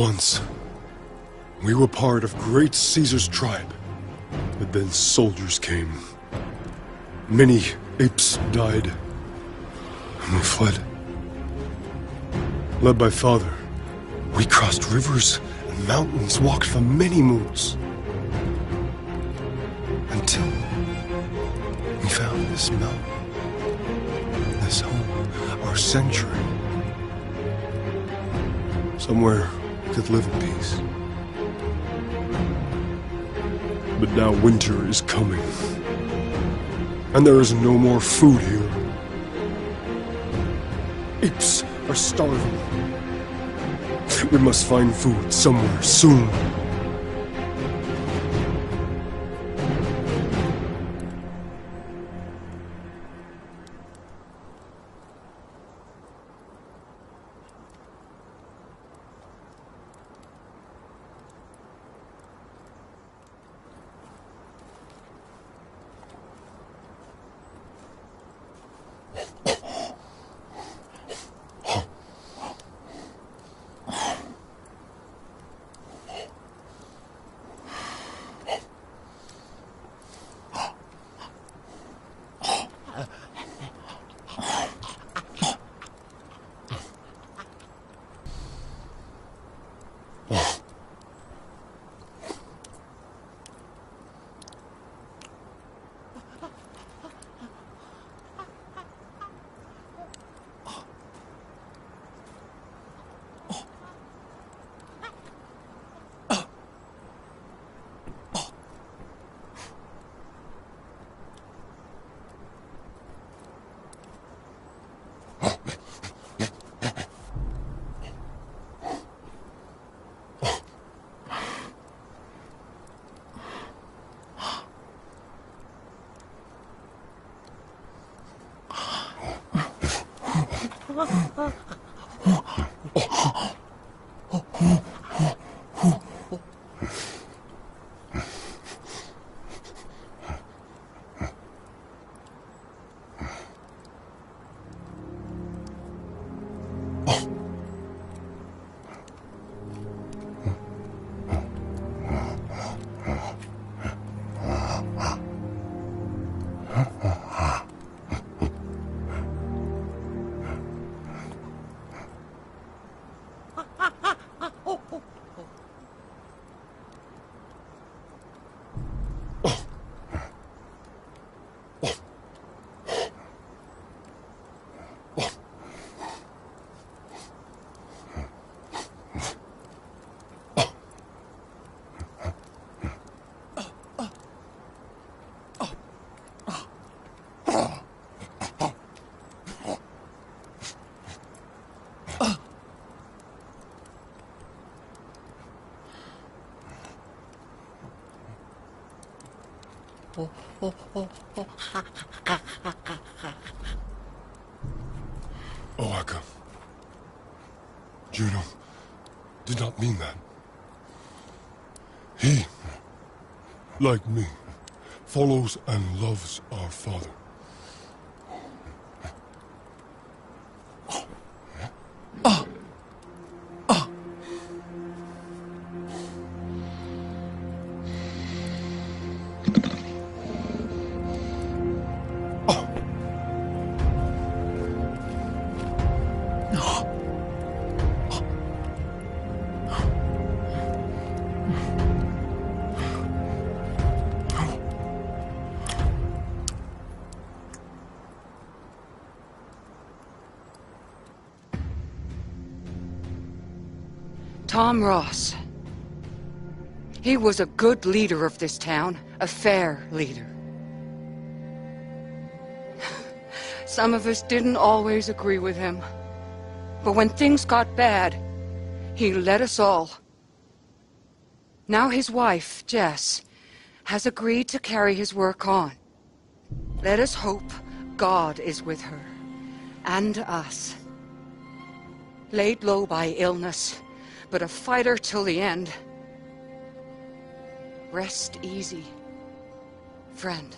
Once, we were part of great Caesar's tribe, but then soldiers came. Many apes died, and we fled. Led by father, we crossed rivers and mountains, walked for many moons. Until we found this mountain, this home, our sanctuary. Somewhere could live in peace. But now winter is coming. And there is no more food here. Apes are starving. We must find food somewhere soon. Oh, Oaka. Juno did not mean that. He, like me, follows and loves our father. Was a good leader of this town, a fair leader. Some of us didn't always agree with him. But when things got bad, he led us all. Now his wife, Jess, has agreed to carry his work on. Let us hope God is with her and us. Laid low by illness, but a fighter till the end. Rest easy, friend.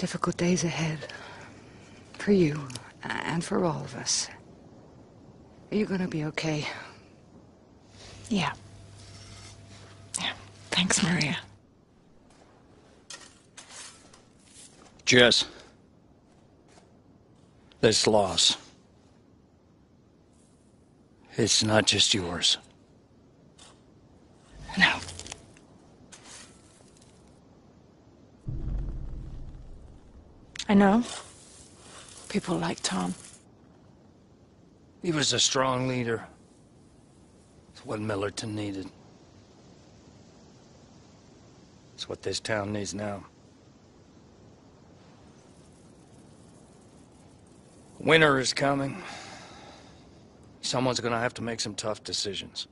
Difficult days ahead. For you, and for all of us. Are you gonna be okay? Yeah. Yeah. Thanks, Maria. Jess. This loss. It's not just yours. I know. People like Tom. He was a strong leader. It's what Millerton needed. It's what this town needs now. Winter is coming. Someone's gonna have to make some tough decisions.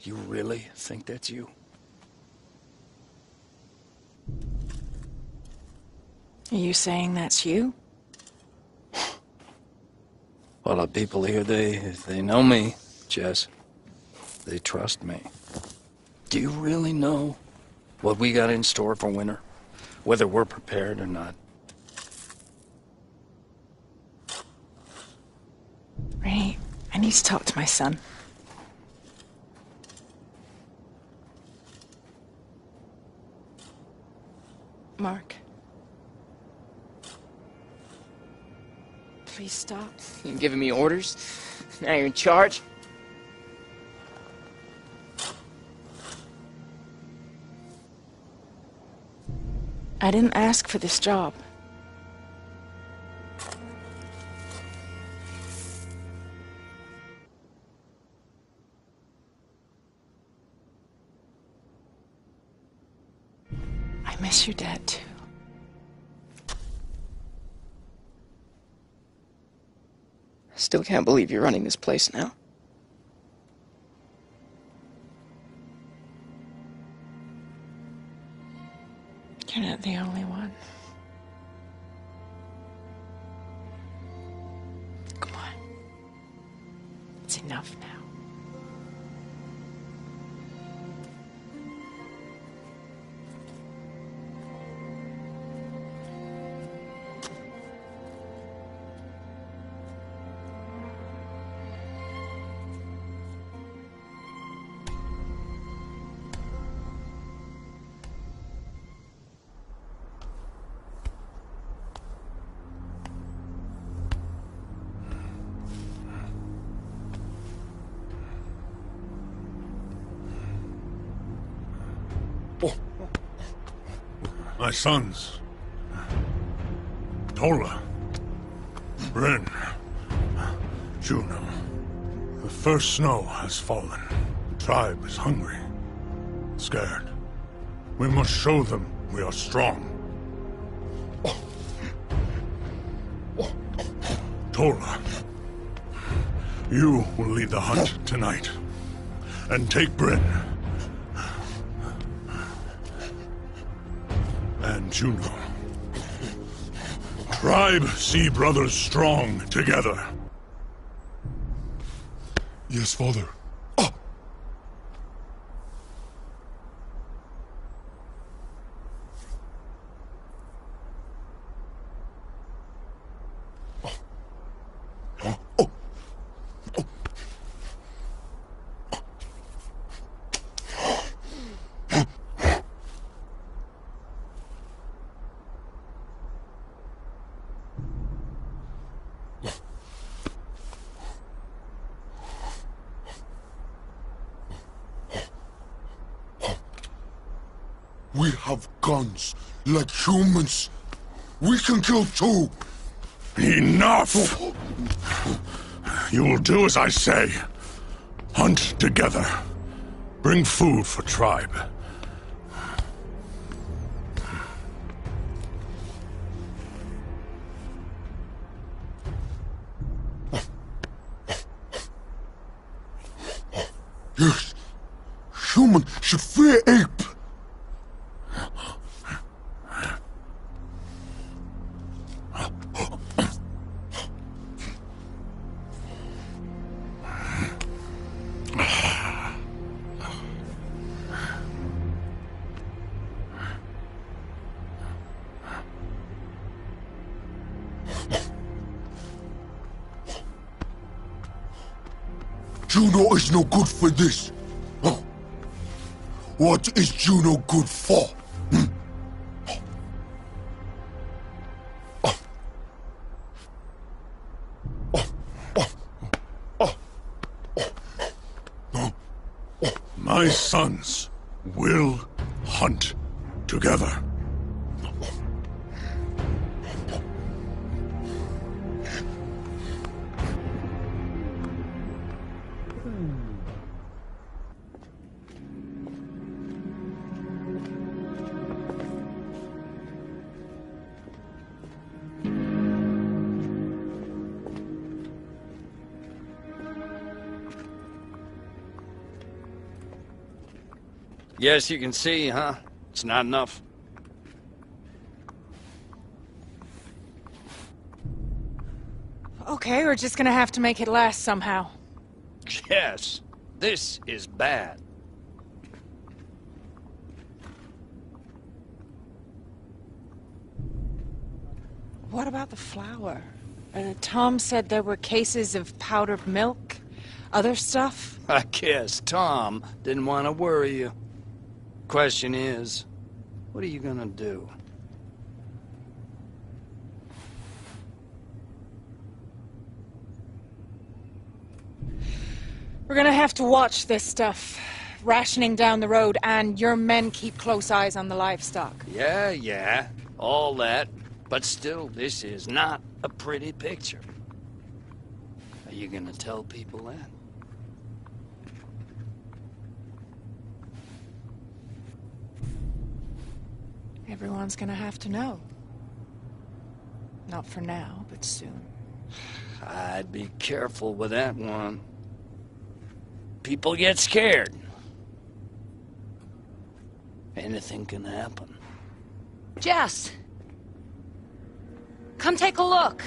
You really think that's you? Are you saying that's you? Well, the people here, they they know me, Jess. They trust me. Do you really know what we got in store for winter? Whether we're prepared or not? Ray, I need to talk to my son. Mark. Stop. You're giving me orders? Now you're in charge? I didn't ask for this job. I miss your dad too. Still can't believe you're running this place now. Sons. Tola. Bryn. Juno. The first snow has fallen. The tribe is hungry. Scared. We must show them we are strong. Tola. You will lead the hunt tonight. And take Bryn. Juno. Tribe see brothers strong together. Yes, father. We have guns, like humans. We can kill too. Enough! You will do as I say. Hunt together. Bring food for tribe. What is Juno good for? Yes, you can see, huh? It's not enough. Okay, we're just gonna have to make it last somehow. Yes, this is bad. What about the flour? Uh, Tom said there were cases of powdered milk, other stuff. I guess Tom didn't want to worry you. Question is, what are you gonna do? We're gonna have to watch this stuff. Rationing down the road, and your men keep close eyes on the livestock. Yeah, yeah, all that. But still, this is not a pretty picture. Are you gonna tell people that? Everyone's gonna have to know. Not for now, but soon. I'd be careful with that one. People get scared. Anything can happen. Jess! Come take a look.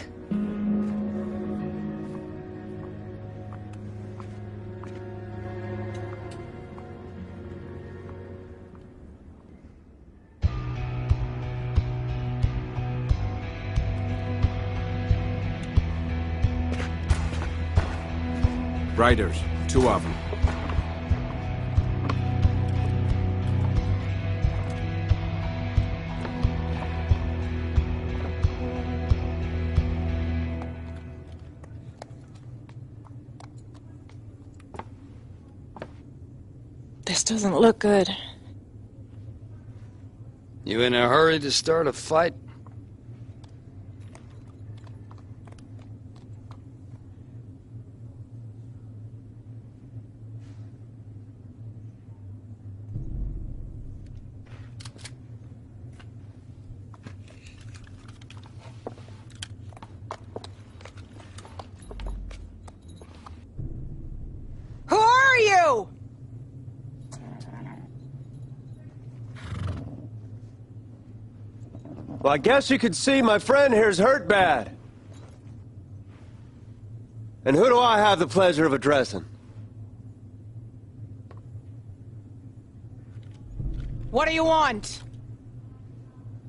Riders, two of them. This doesn't look good. You in a hurry to start a fight? Who are you? Well, I guess you could see my friend here's hurt bad. And who do I have the pleasure of addressing? What do you want?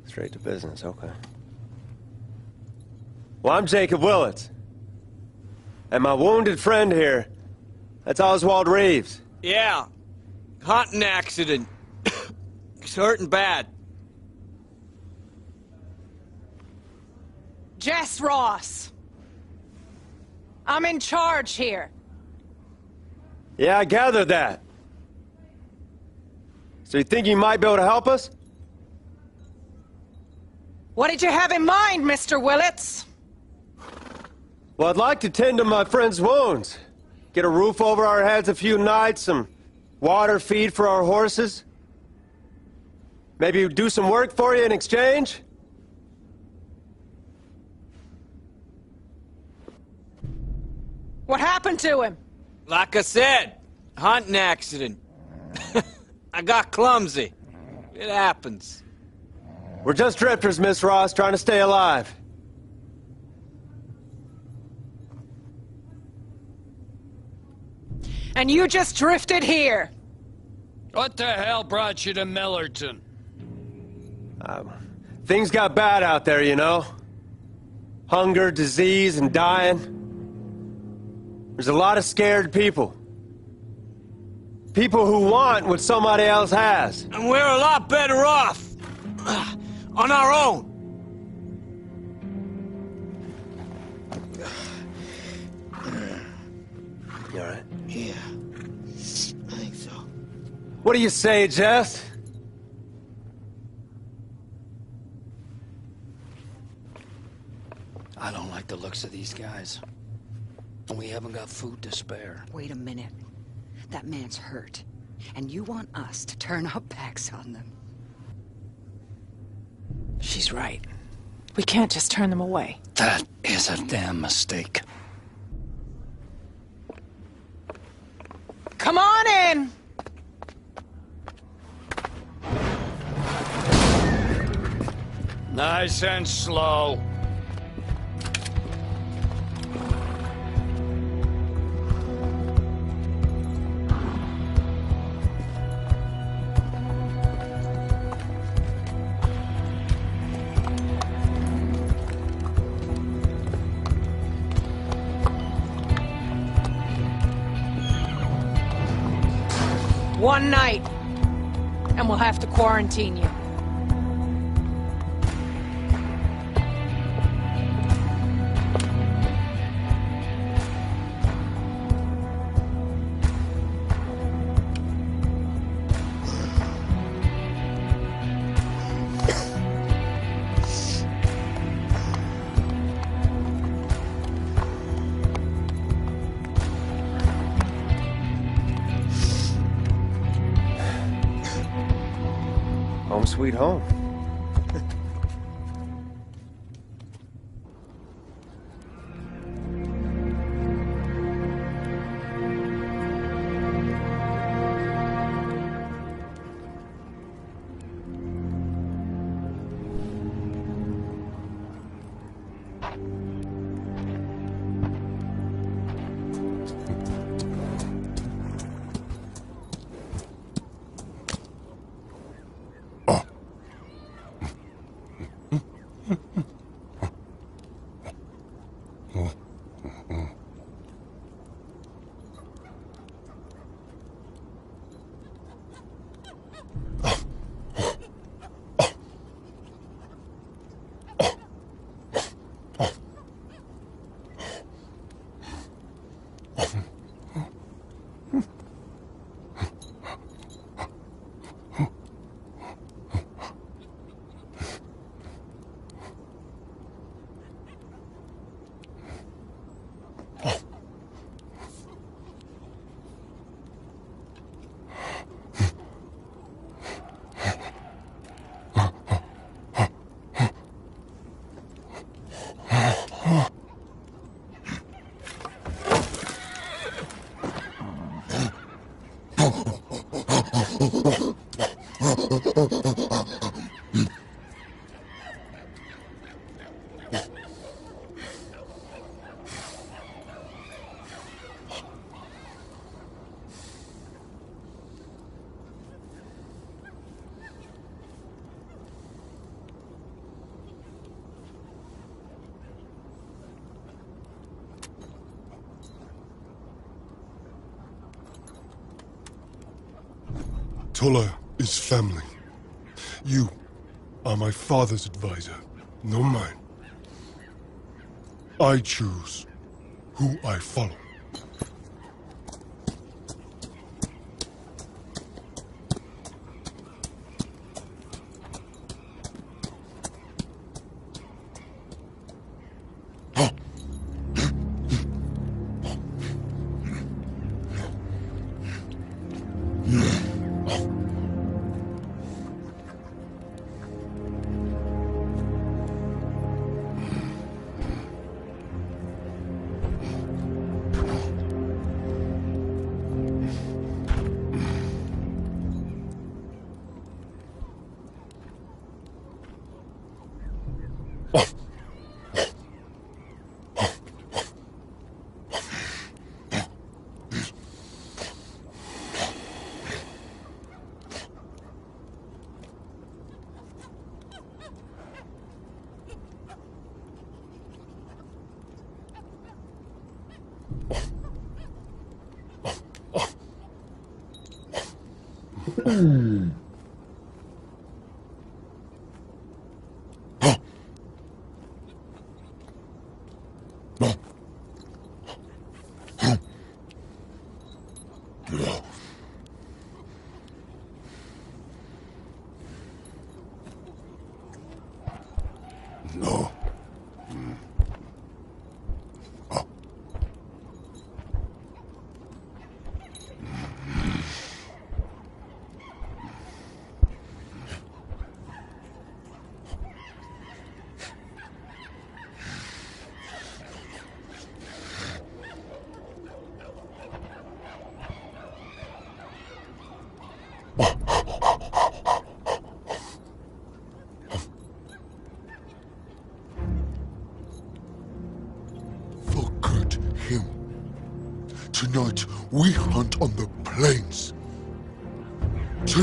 Straight to business, okay. Well, I'm Jacob Willits. And my wounded friend here, that's Oswald Reeves. Yeah. Hunting accident. He's hurting bad. Jess Ross. I'm in charge here. Yeah, I gathered that. So you think you might be able to help us? What did you have in mind, Mr. Willits? Well, I'd like to tend to my friend's wounds. Get a roof over our heads a few nights, some water feed for our horses. Maybe do some work for you in exchange? What happened to him? Like I said, hunting accident. I got clumsy. It happens. We're just drifters, Miss Ross, trying to stay alive. And you just drifted here. What the hell brought you to Millerton? Um, things got bad out there, you know. Hunger, disease, and dying. There's a lot of scared people. People who want what somebody else has. And we're a lot better off. uh, on our own. You alright? Yeah. I think so. What do you say, Jess? I don't like the looks of these guys. And we haven't got food to spare. Wait a minute. That man's hurt. And you want us to turn our backs on them. She's right. We can't just turn them away. That is a damn mistake. Come on in! Nice and slow. One night. And we'll have to quarantine you. Sweet home. Tola is family. You are my father's advisor, no mine. I choose who I follow.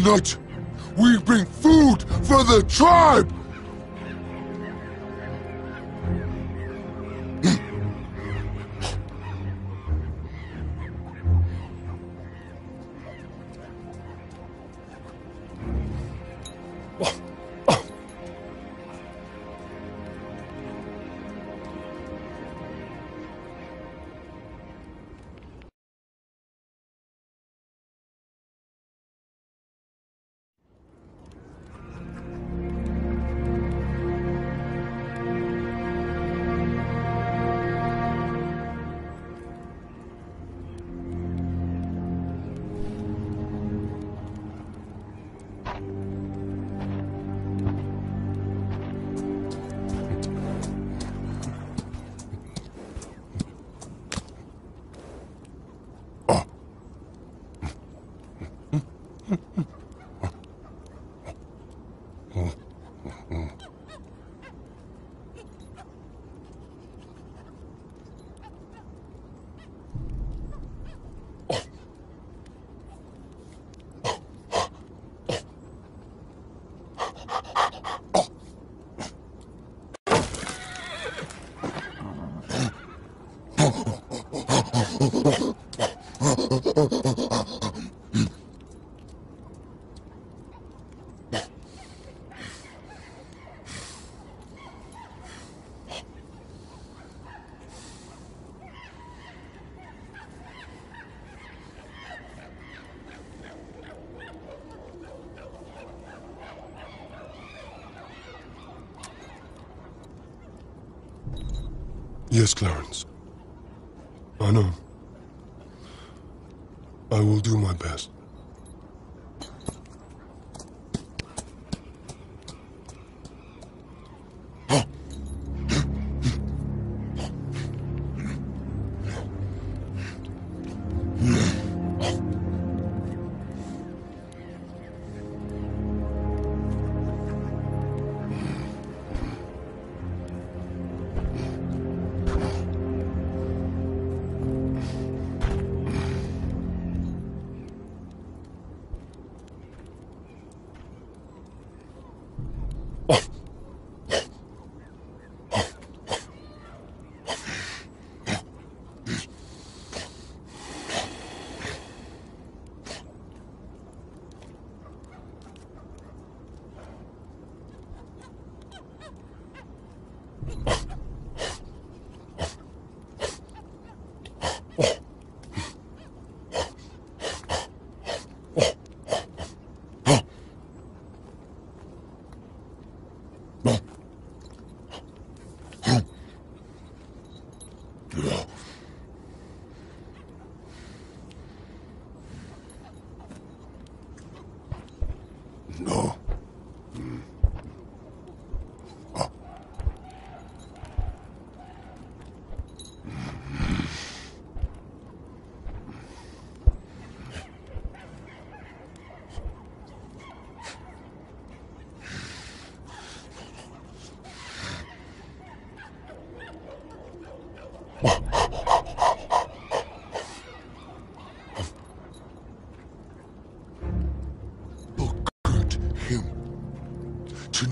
Tonight, we bring food for the tribe! Yes, Clarence. I know. I will do my best.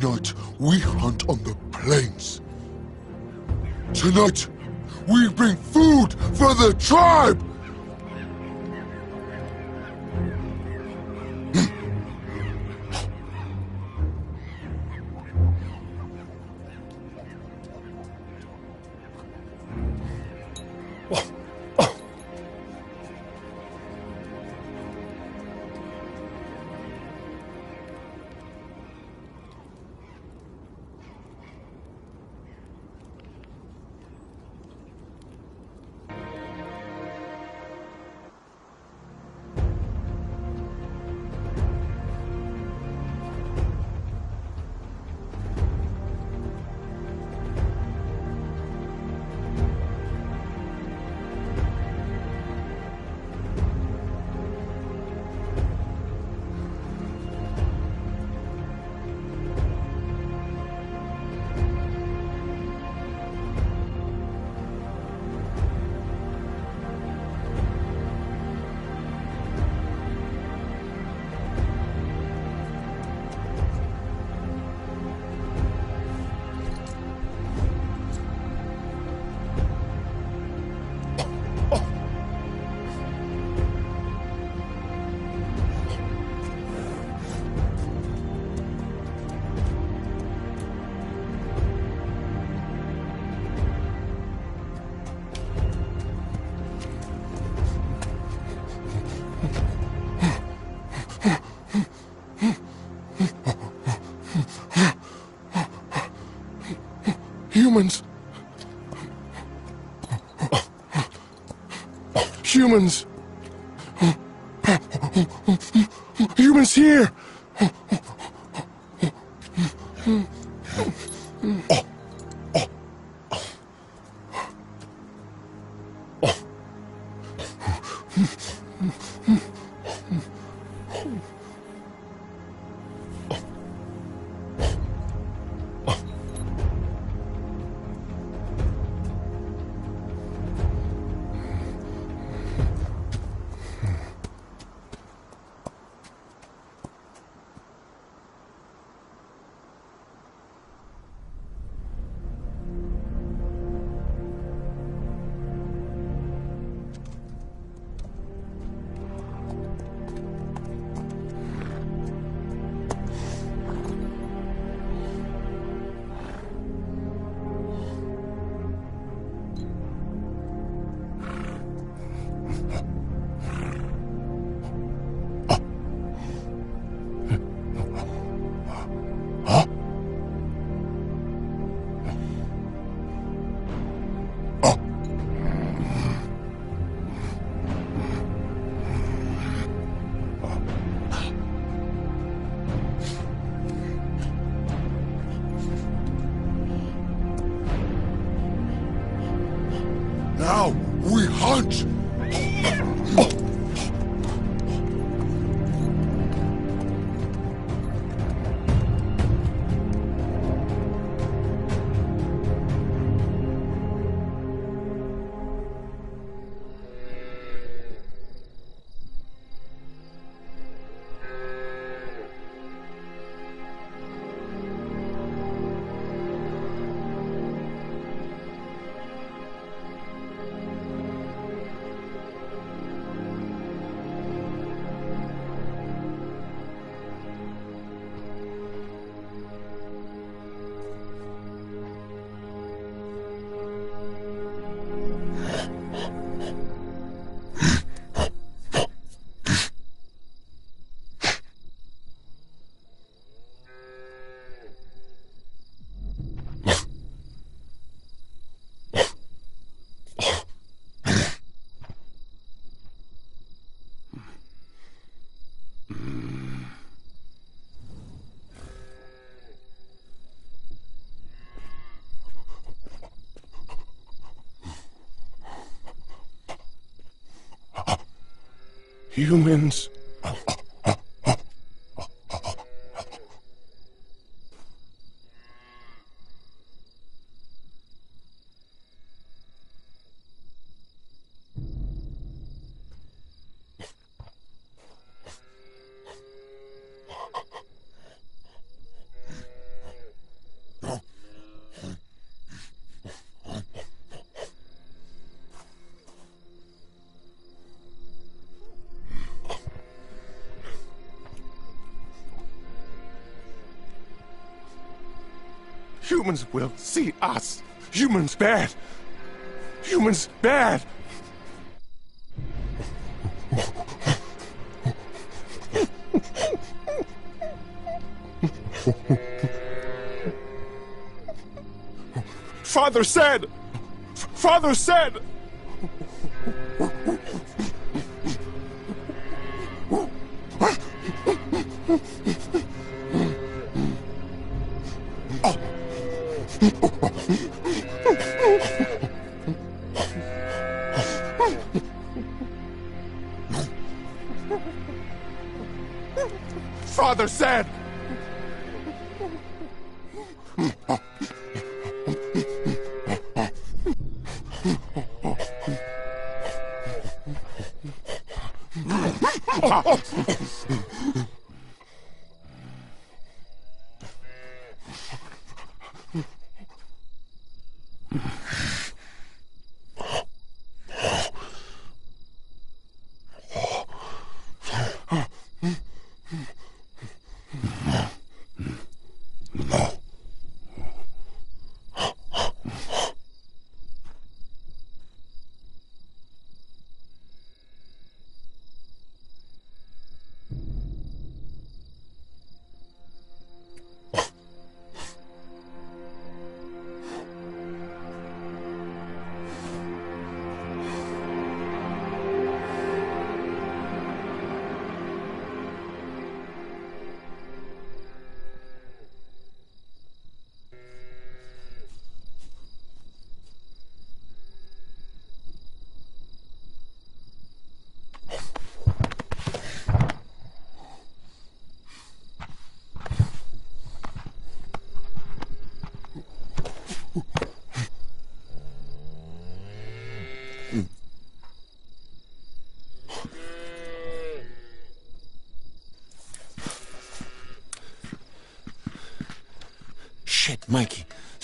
Tonight, we hunt on the plains. Tonight, we bring food for the tribe! Humans. Humans here. Humans. Humans will see us. Humans bad. Humans bad. Father said. Father said.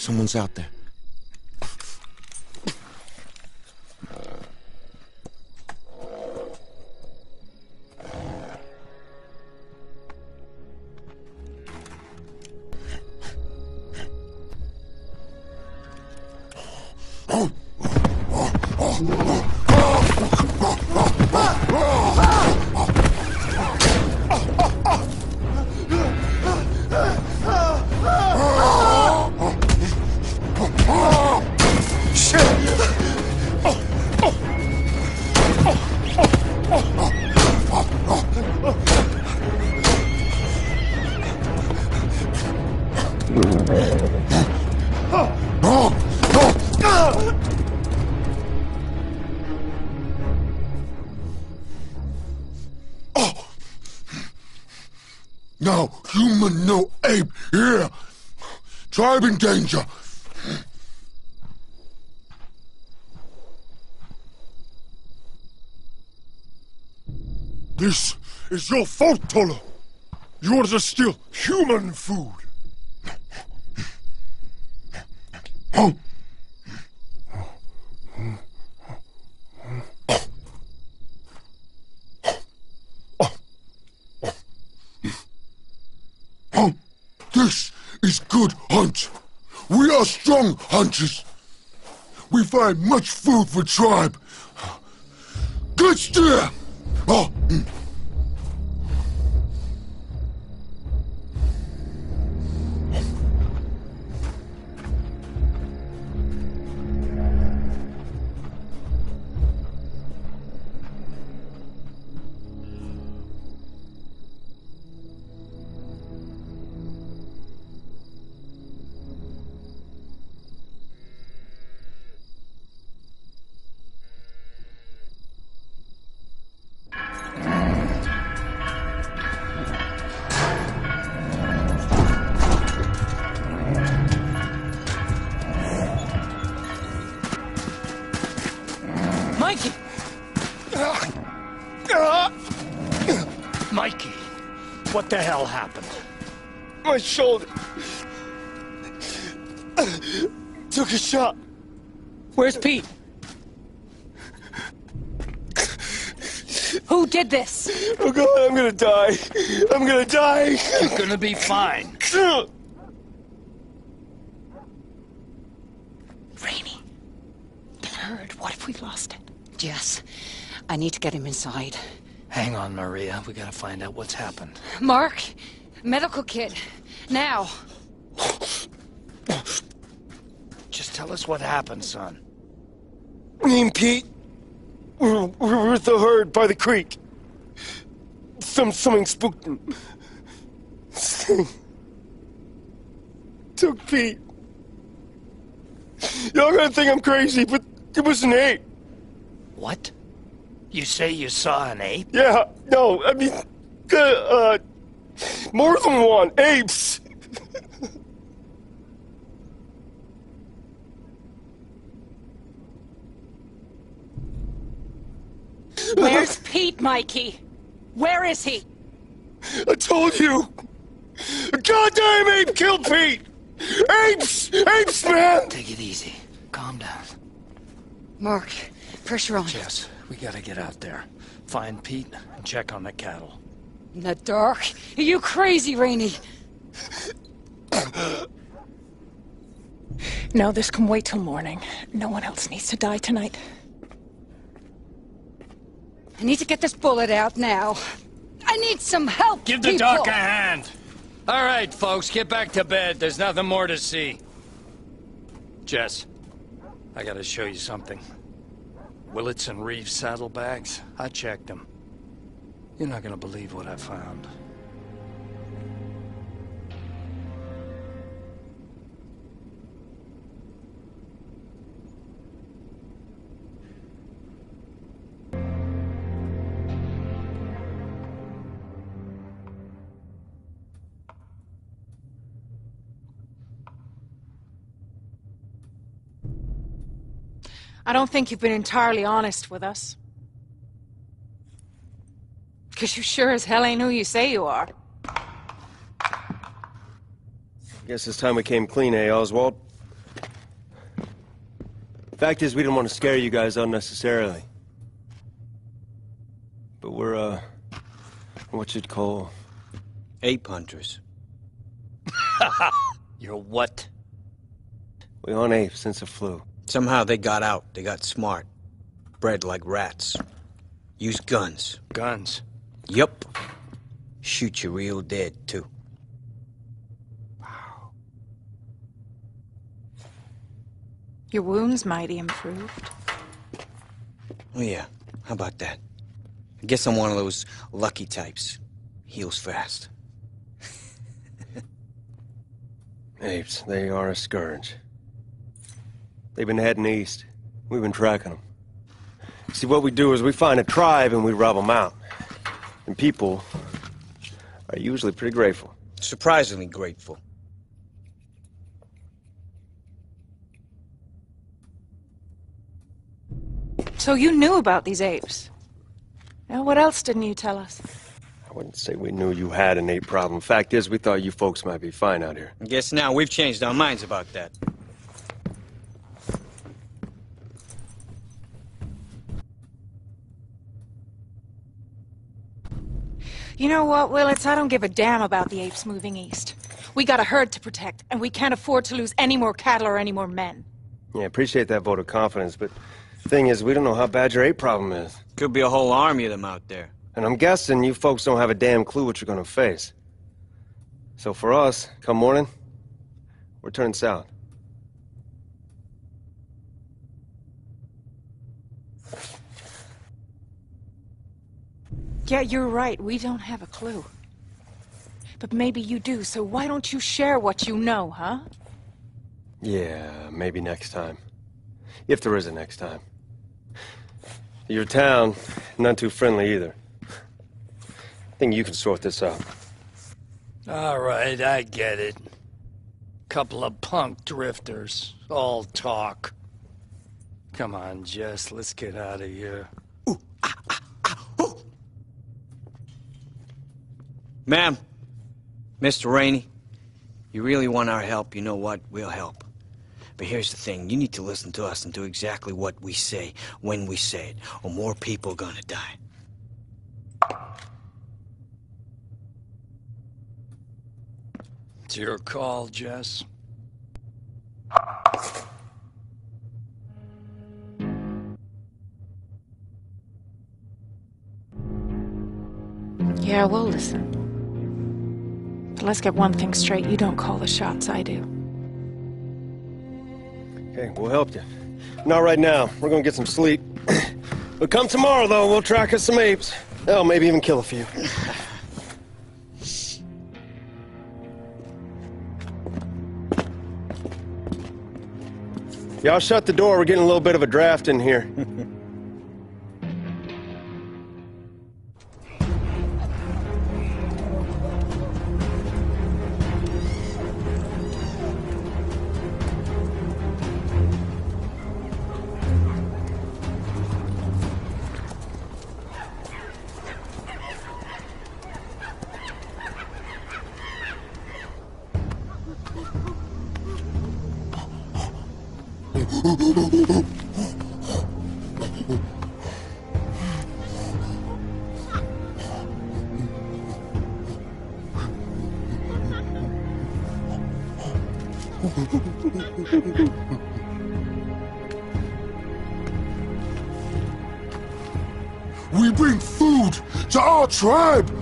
Someone's out there. Your fault, Tolo. You are to steal human food. Oh, this is good hunt. We are strong hunters. We find much food for tribe. Gonna be fine. Rainey. The herd. What if we lost it? Jess, I need to get him inside. Hang on, Maria. We gotta find out what's happened. Mark, medical kit. Now. Just tell us what happened, son. Me and Pete, we were, we were with the herd by the creek. Some something spooked him. Thing Took Pete. Y'all gonna think I'm crazy, but it was an ape. What? You say you saw an ape? Yeah, no, I mean, uh, uh more than one. Apes. Where's Pete, Mikey? Where is he? I told you. A goddamn ape killed Pete. Apes, apes, man. Take it easy. Calm down. Mark, pressure on. Jess, we gotta get out there. Find Pete and check on the cattle. In the dark? Are you crazy, Rainey? No, this can wait till morning. No one else needs to die tonight. I need to get this bullet out now. I need some help, Give the people. doc a hand. All right, folks, get back to bed. There's nothing more to see. Jess, I gotta show you something. Willits and Reeves saddlebags, I checked them. You're not gonna believe what I found. I don't think you've been entirely honest with us. Because you sure as hell ain't who you say you are. Guess this time we came clean, eh, Oswald? Fact is, we didn't want to scare you guys unnecessarily. But we're, uh, what you'd call... Ape hunters. You're what? We on apes since the flu. Somehow they got out. They got smart. Bred like rats. Use guns. Guns? Yup. Shoot you real dead, too. Wow. Your wound's mighty improved. Oh, yeah. How about that? I guess I'm one of those lucky types. Heals fast. Apes, they are a scourge. They've been heading east. We've been tracking them. See, what we do is we find a tribe and we rub them out. And people are usually pretty grateful. Surprisingly grateful. So you knew about these apes? Now, what else didn't you tell us? I wouldn't say we knew you had an ape problem. Fact is, we thought you folks might be fine out here. I guess now we've changed our minds about that. You know what, Willits? I don't give a damn about the apes moving east. We got a herd to protect, and we can't afford to lose any more cattle or any more men. Yeah, appreciate that vote of confidence, but thing is, we don't know how bad your ape problem is. Could be a whole army of them out there. And I'm guessing you folks don't have a damn clue what you're gonna face. So for us, come morning, we're turning south. Yeah, you're right. We don't have a clue. But maybe you do, so why don't you share what you know, huh? Yeah, maybe next time. If there is a next time. Your town, not too friendly either. I think you can sort this out. All right, I get it. Couple of punk drifters, all talk. Come on, Jess, let's get out of here. Ma'am, Mr. Rainey, you really want our help, you know what? We'll help. But here's the thing, you need to listen to us and do exactly what we say, when we say it, or more people are gonna die. It's your call, Jess. Yeah, we'll listen. Let's get one thing straight. You don't call the shots, I do. Okay, we'll help you. Not right now. We're gonna get some sleep. but come tomorrow, though, we'll track us some apes. Hell, maybe even kill a few. Y'all shut the door. We're getting a little bit of a draft in here. tribe.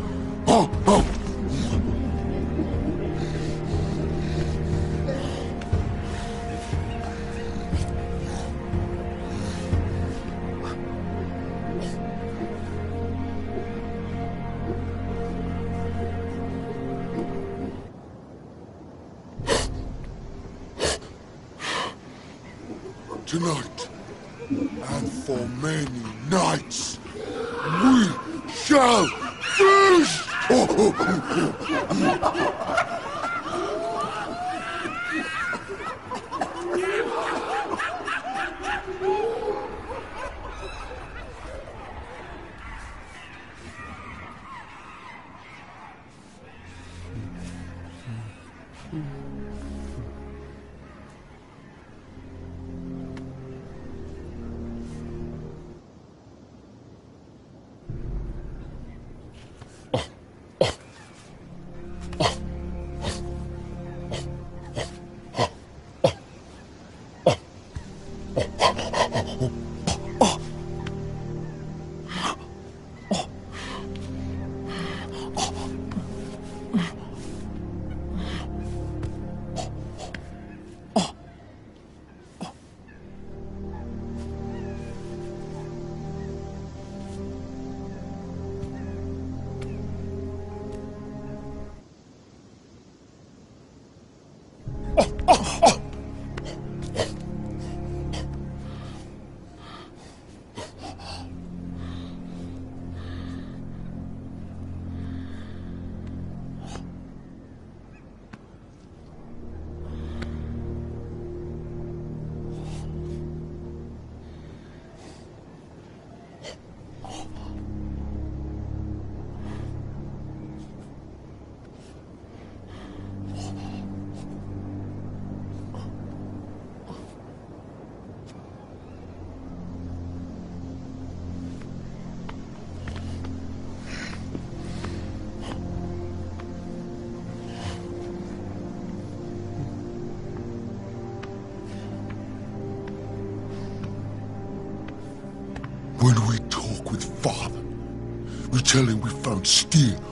Him we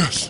Yes.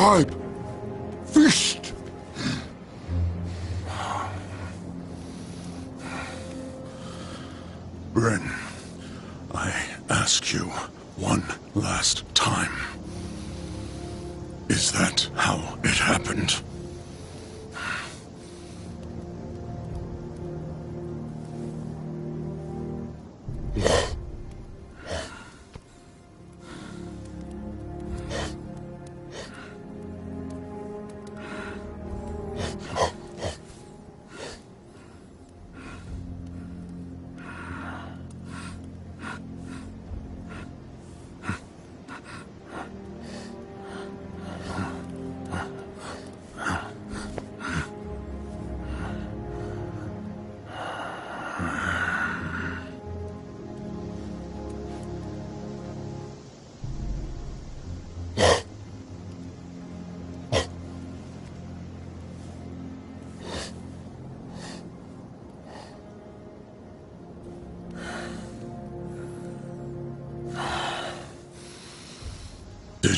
With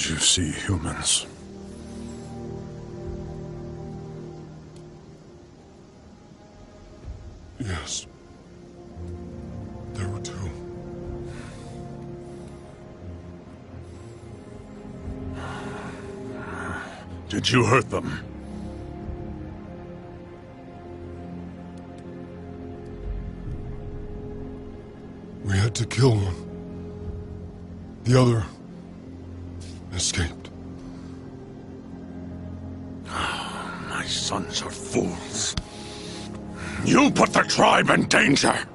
did you see humans? Yes. There were two. Did you hurt them? We had to kill one. The other tribe in danger.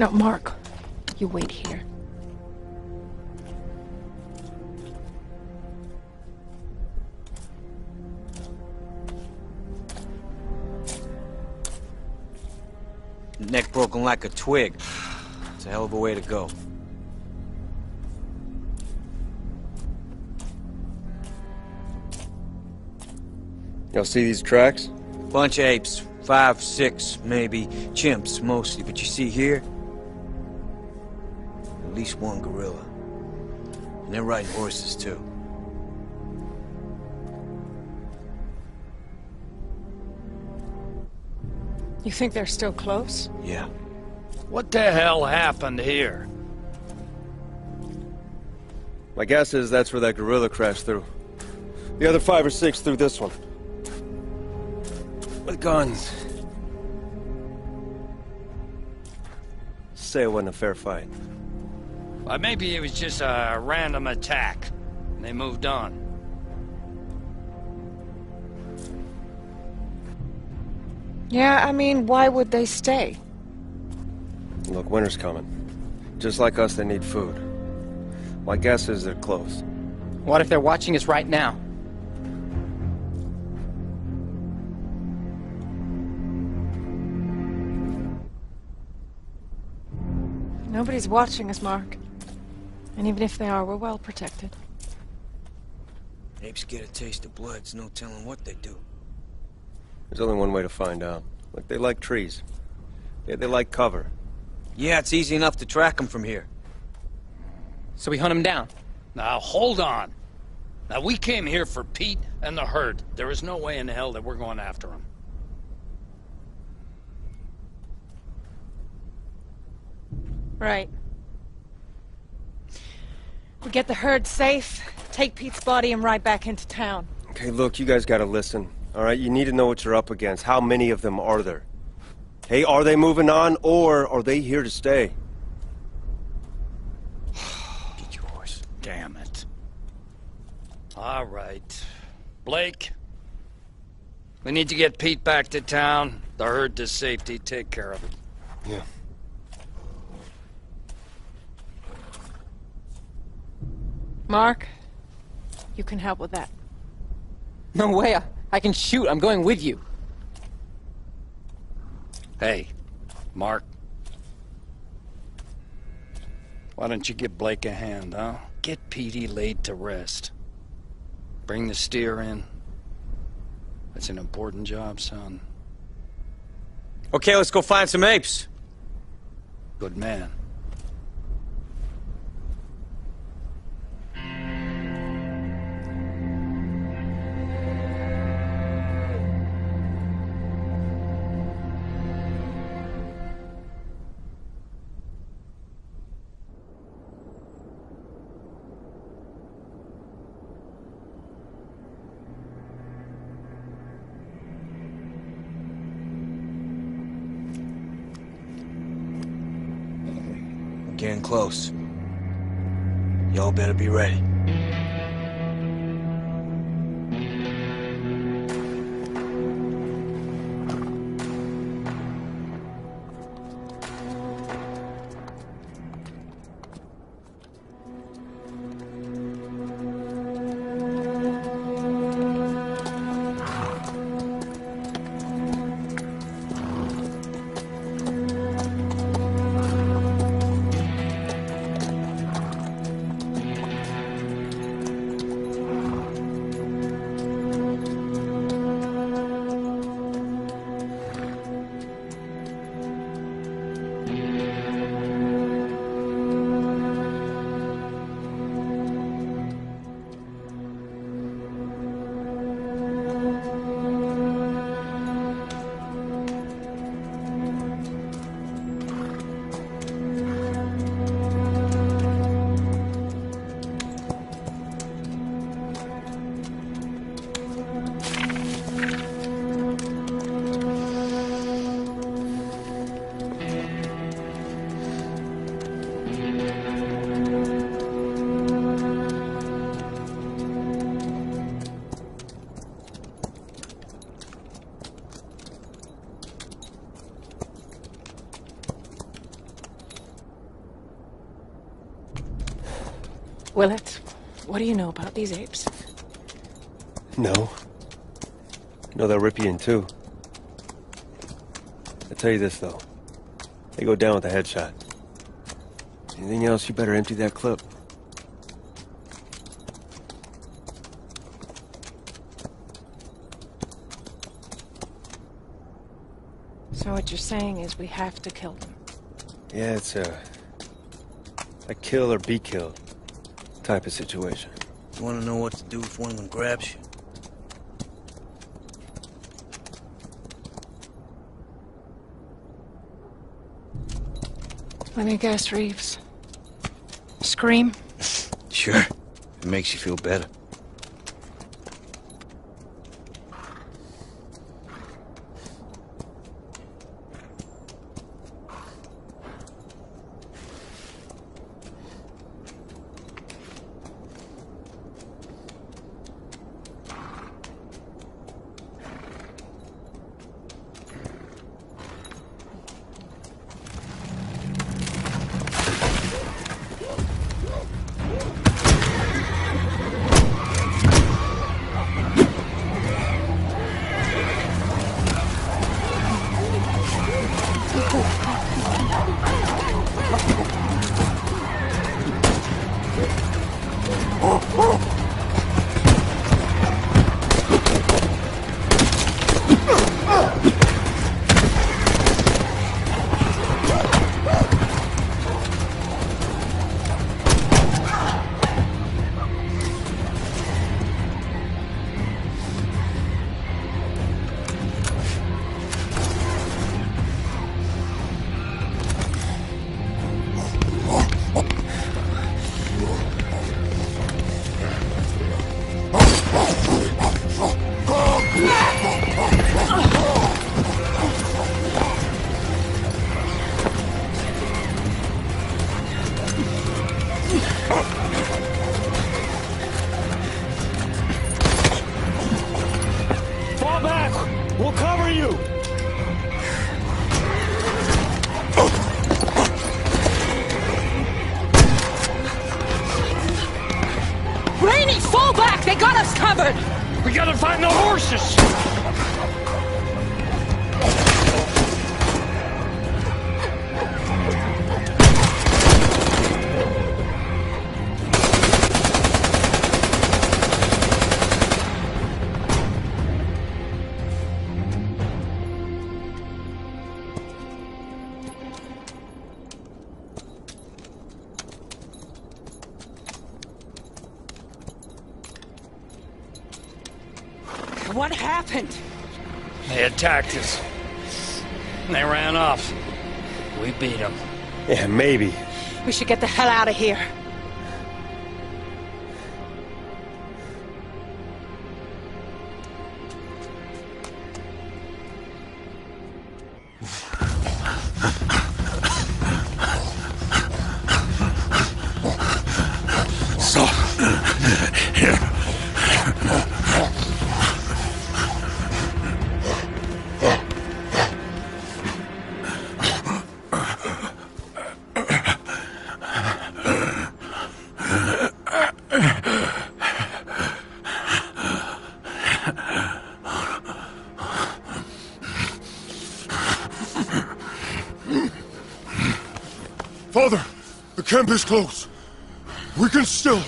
No, Mark. You wait here. Neck broken like a twig. It's a hell of a way to go. Y'all see these tracks? Bunch of apes. Five, six, maybe. Chimps, mostly. But you see here? At least one gorilla. And they're riding horses, too. You think they're still close? Yeah. What the hell happened here? My guess is that's where that gorilla crashed through. The other five or six through this one. With guns. Say it wasn't a fair fight. Well, maybe it was just a random attack. And they moved on. Yeah, I mean, why would they stay? Look, winter's coming. Just like us, they need food. My guess is they're close. What if they're watching us right now? Nobody's watching us, Mark. And even if they are, we're well protected. Apes get a taste of blood, it's no telling what they do. There's only one way to find out. Look, they like trees. Yeah, they like cover. Yeah, it's easy enough to track them from here. So we hunt them down. Now, hold on. Now, we came here for Pete and the herd. There is no way in hell that we're going after them. Right. We get the herd safe, take Pete's body, and ride back into town. Okay, look, you guys gotta listen. All right, you need to know what you're up against. How many of them are there? Hey, are they moving on, or are they here to stay? Get your horse. Damn it. All right. Blake. We need to get Pete back to town. The herd to safety. Take care of it. Yeah. Mark, you can help with that. No way. I, I can shoot. I'm going with you. Hey, Mark. Why don't you give Blake a hand, huh? Get Petey laid to rest. Bring the steer in. That's an important job, son. Okay, let's go find some apes. Good man. Better be ready. Willett, what do you know about these apes? No. No, they'll rip you in two. I tell you this, though. They go down with a headshot. Anything else, you better empty that clip. So what you're saying is we have to kill them. Yeah, it's a... a kill or be killed type of situation. You wanna know what to do if one of them grabs you? Let me guess, Reeves. Scream? Sure. It makes you feel better. Ran off. We beat them. Yeah, maybe. We should get the hell out of here. Is close. We can still.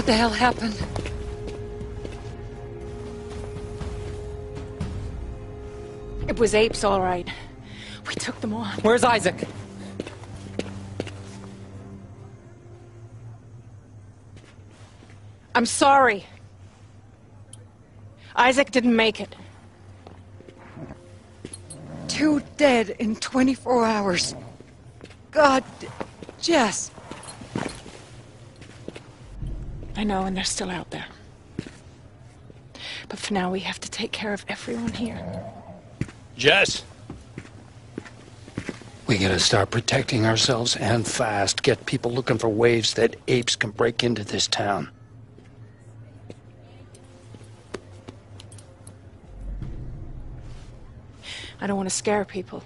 What the hell happened? It was apes, all right. We took them on. Where's Isaac? I'm sorry. Isaac didn't make it. Two dead in 24 hours. God, Jess. I know, and they're still out there. But for now, we have to take care of everyone here. Jess! We gotta start protecting ourselves and fast. Get people looking for ways that apes can break into this town. I don't want to scare people.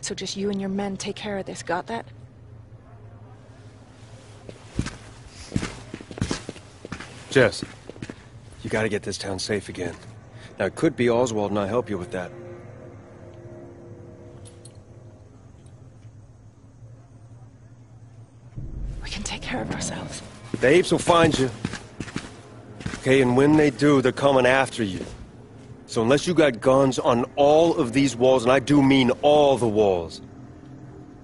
So just you and your men take care of this. Got that? Jess, you gotta get this town safe again. Now, it could be Oswald and I help you with that. We can take care of ourselves. The apes will find you. Okay, and when they do, they're coming after you. So unless you got guns on all of these walls, and I do mean all the walls,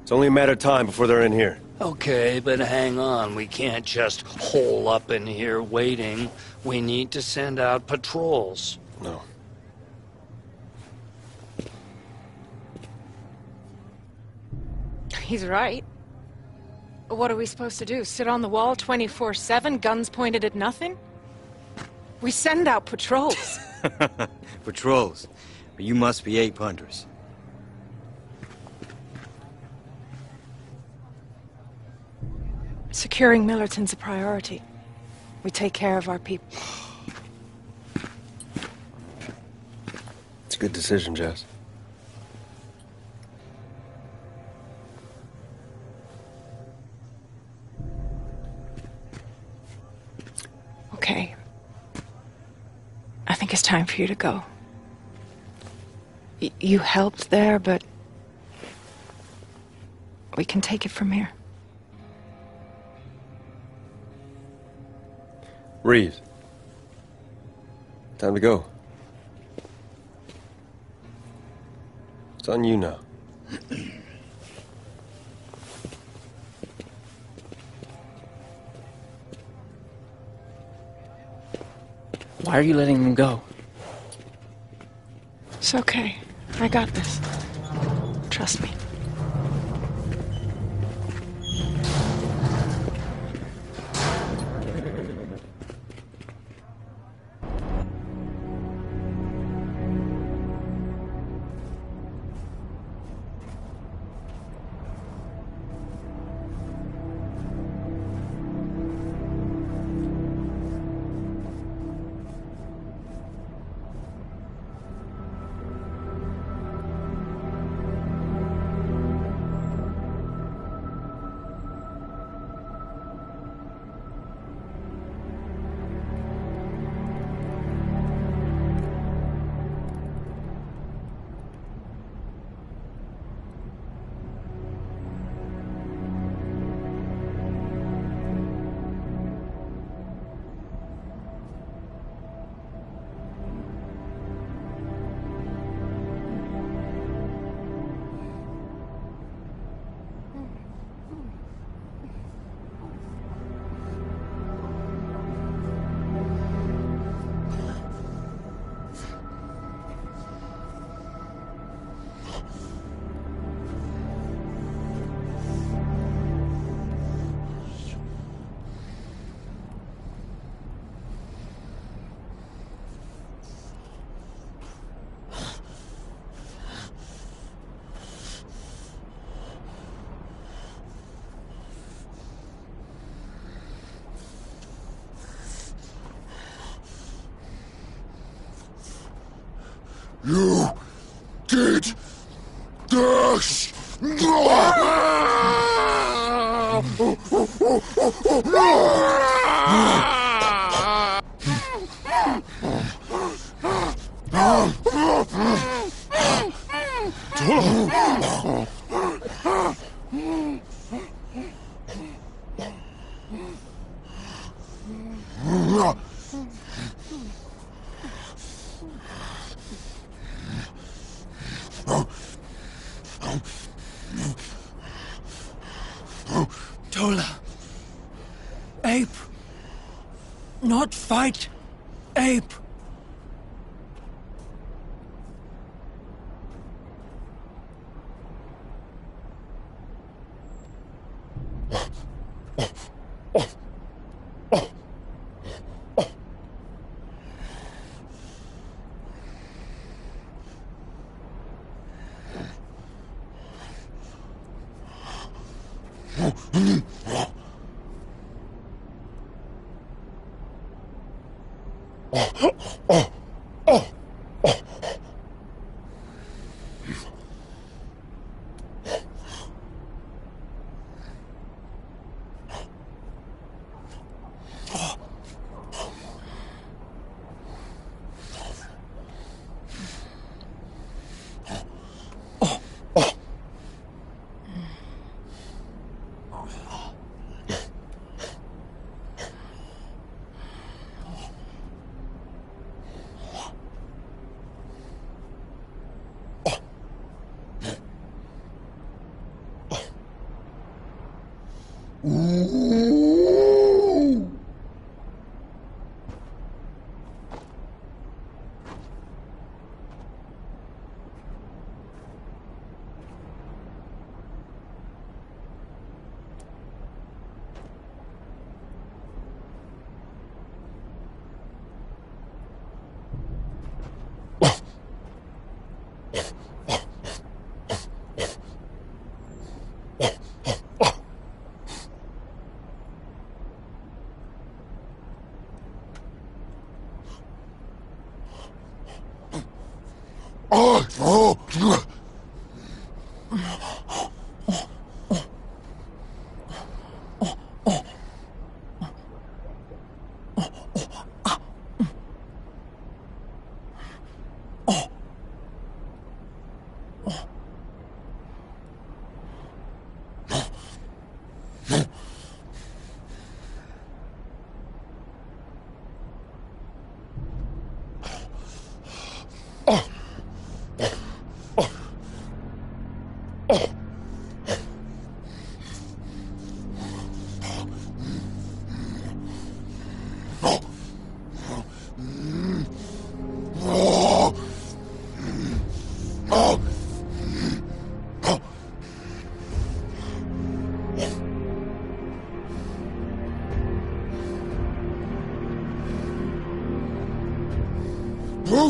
it's only a matter of time before they're in here. Okay, but hang on. We can't just hole up in here waiting. We need to send out patrols. No. He's right. What are we supposed to do? Sit on the wall 24-7, guns pointed at nothing? We send out patrols. Patrols. But you must be ape hunters. Securing Millerton's a priority. We take care of our people. It's a good decision, Jess. Okay. I think it's time for you to go. Y- you helped there, but we can take it from here. Reeves. Time to go. It's on you now. Why are you letting him go? It's okay. I got this. Trust me. This! 뭐, 어, 언니.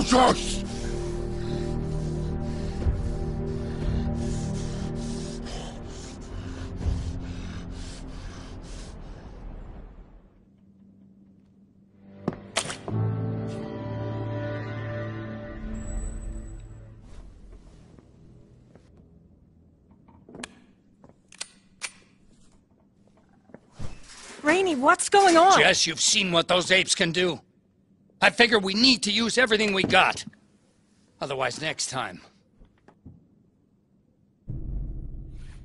Brutus! Rainey, what's going on? Jess, you've seen what those apes can do. I figure we need to use everything we got. Otherwise, next time.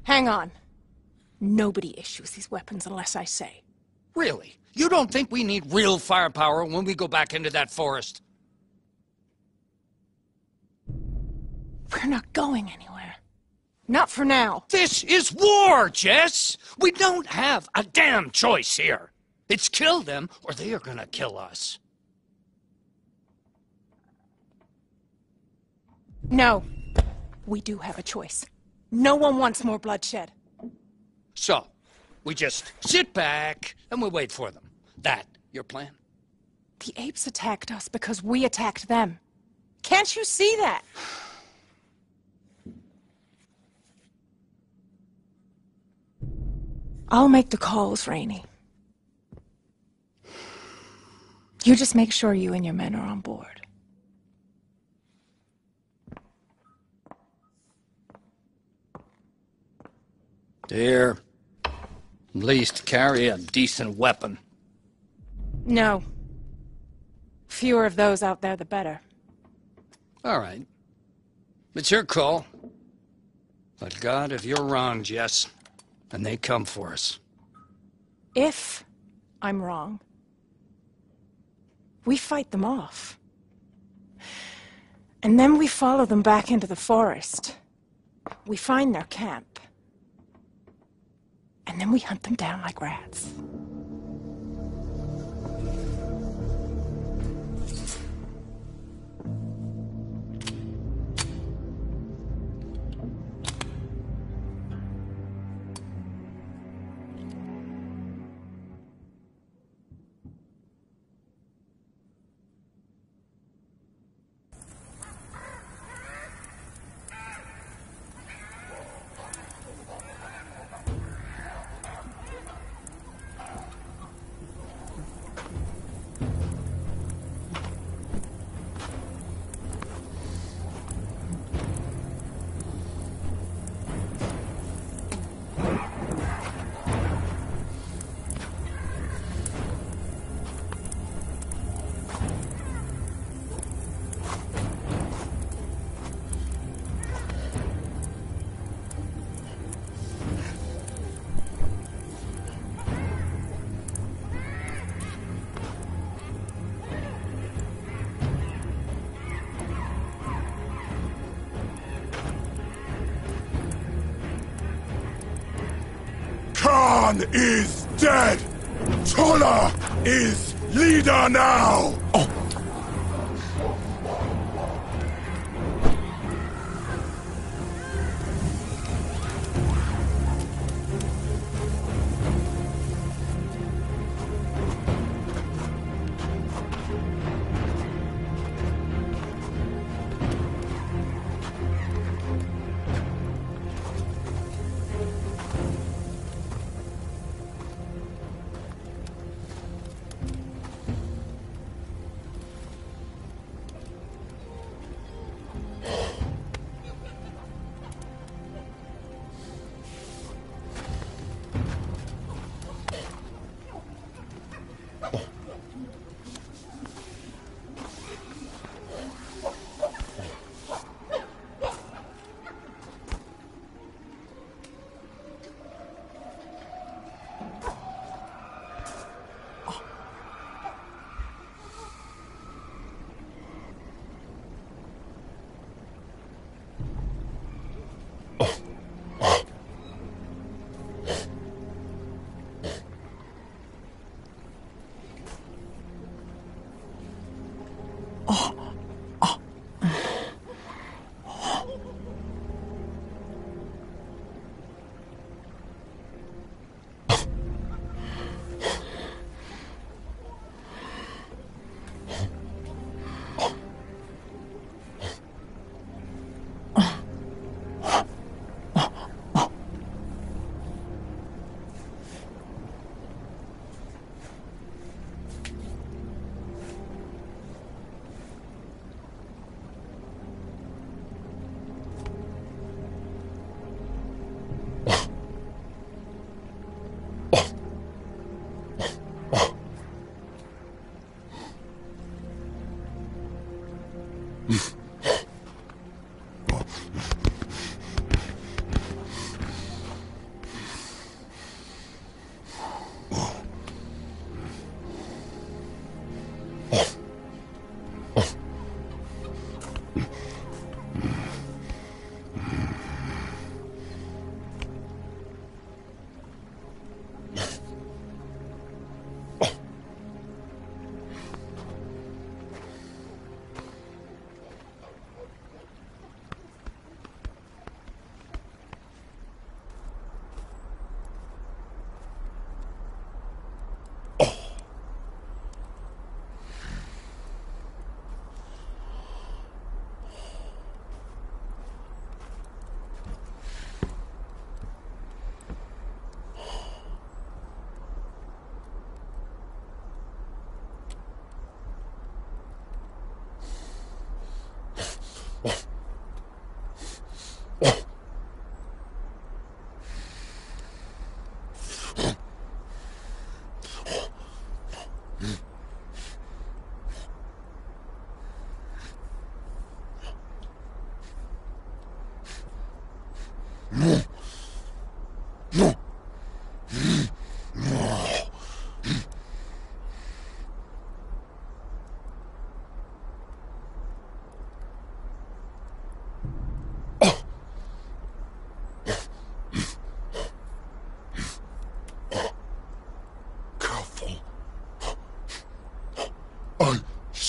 Hang on. Nobody issues these weapons unless I say. Really? You don't think we need real firepower when we go back into that forest? We're not going anywhere. Not for now. This is war, Jess! We don't have a damn choice here. It's kill them, or they are gonna kill us. No. We do have a choice. No one wants more bloodshed. So, we just sit back and we wait for them. That your plan? The apes attacked us because we attacked them. Can't you see that? I'll make the calls, Rainey. You just make sure you and your men are on board. Dear, at least carry a decent weapon. No. Fewer of those out there, the better. All right. It's your call. But God, if you're wrong, Jess, and they come for us. If I'm wrong, we fight them off. And then we follow them back into the forest. We find their camp. And then we hunt them down like rats. Leader now!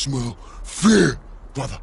Smell fear, brother.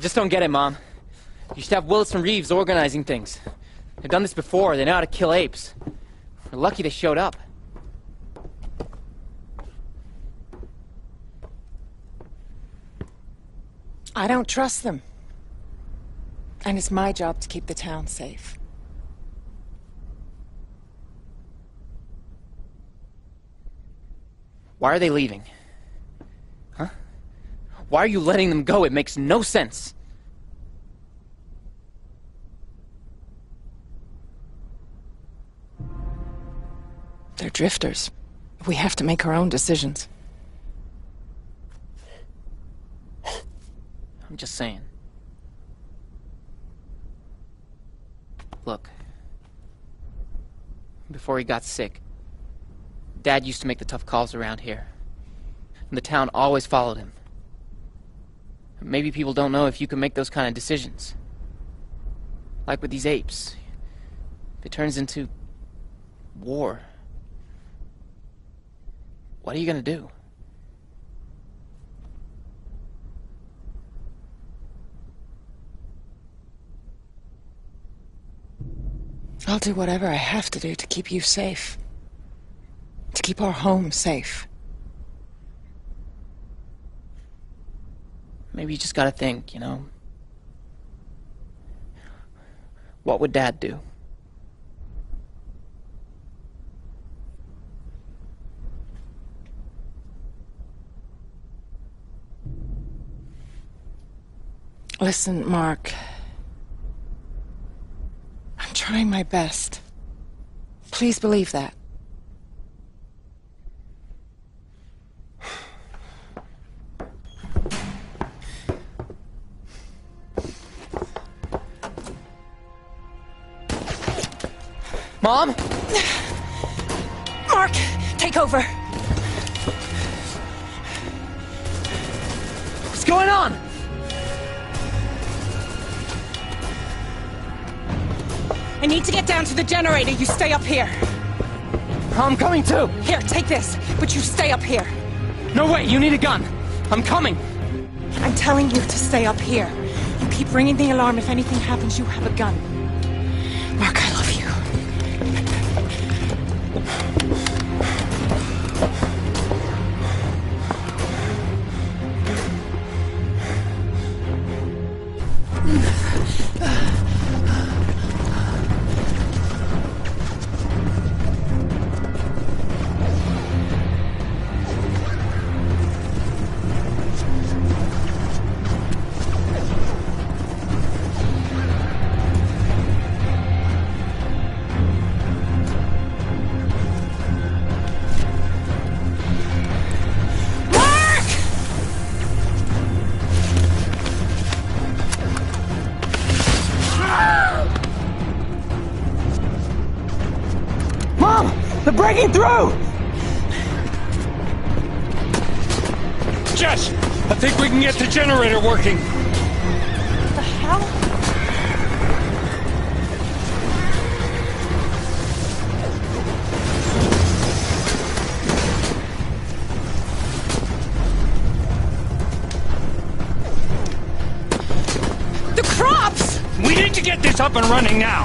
Just don't get it, Mom. You should have Willis and Reeves organizing things. They've done this before. They know how to kill apes. We're lucky they showed up. I don't trust them. And it's my job to keep the town safe. Why are they leaving? Why are you letting them go? It makes no sense. They're drifters. We have to make our own decisions. I'm just saying. Look. Before he got sick, Dad used to make the tough calls around here. And the town always followed him. Maybe people don't know if you can make those kind of decisions. Like with these apes. If it turns into war. What are you gonna do? I'll do whatever I have to do to keep you safe. To keep our home safe. Maybe you just gotta think, you know? What would Dad do? Listen, Mark. I'm trying my best. Please believe that. Mom? Mark, take over. What's going on? I need to get down to the generator. You stay up here. I'm coming too. Here, take this. But you stay up here. No, way, you need a gun. I'm coming. I'm telling you to stay up here. You keep ringing the alarm. If anything happens, you have a gun. They're through! Jess, I think we can get the generator working. What the hell? The crops! We need to get this up and running now.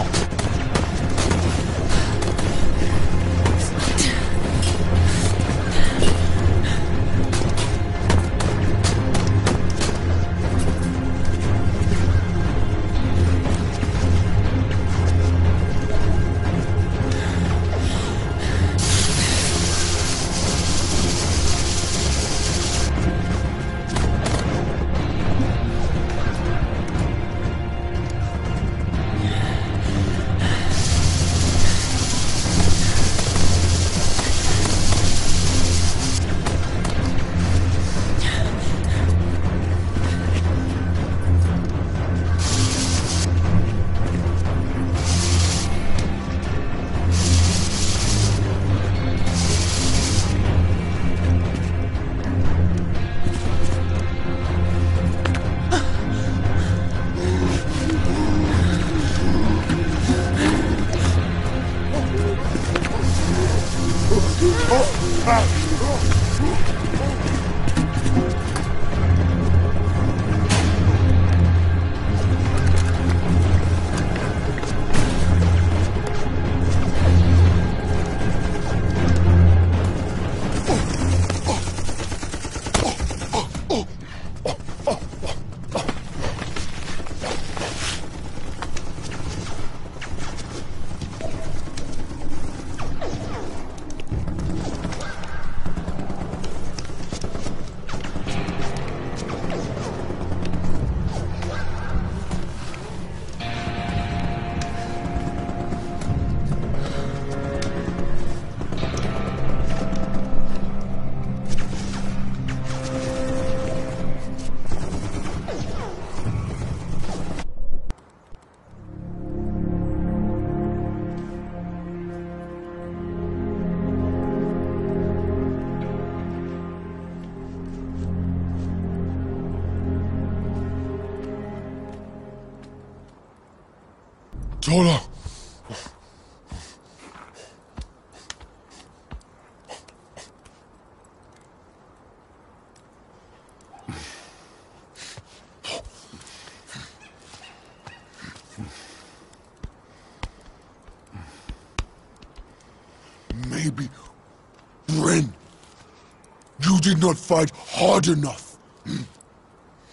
Not fight hard enough. Hmm.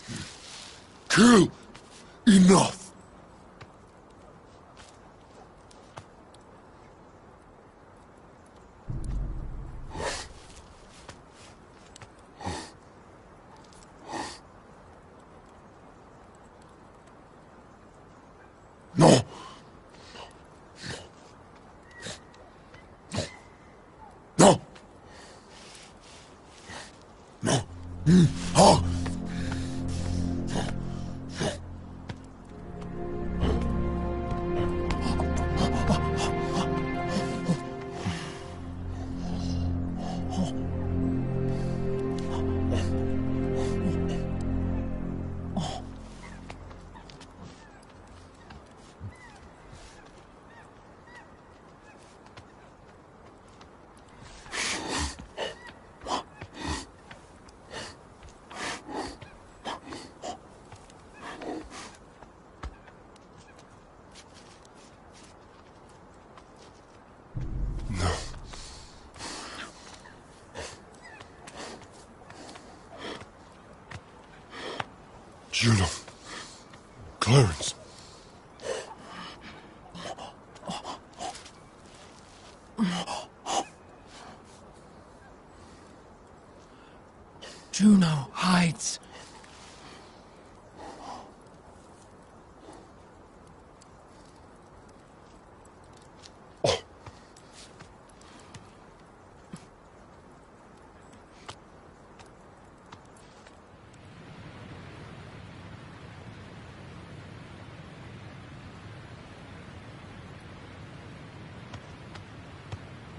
Hmm. Kill enough.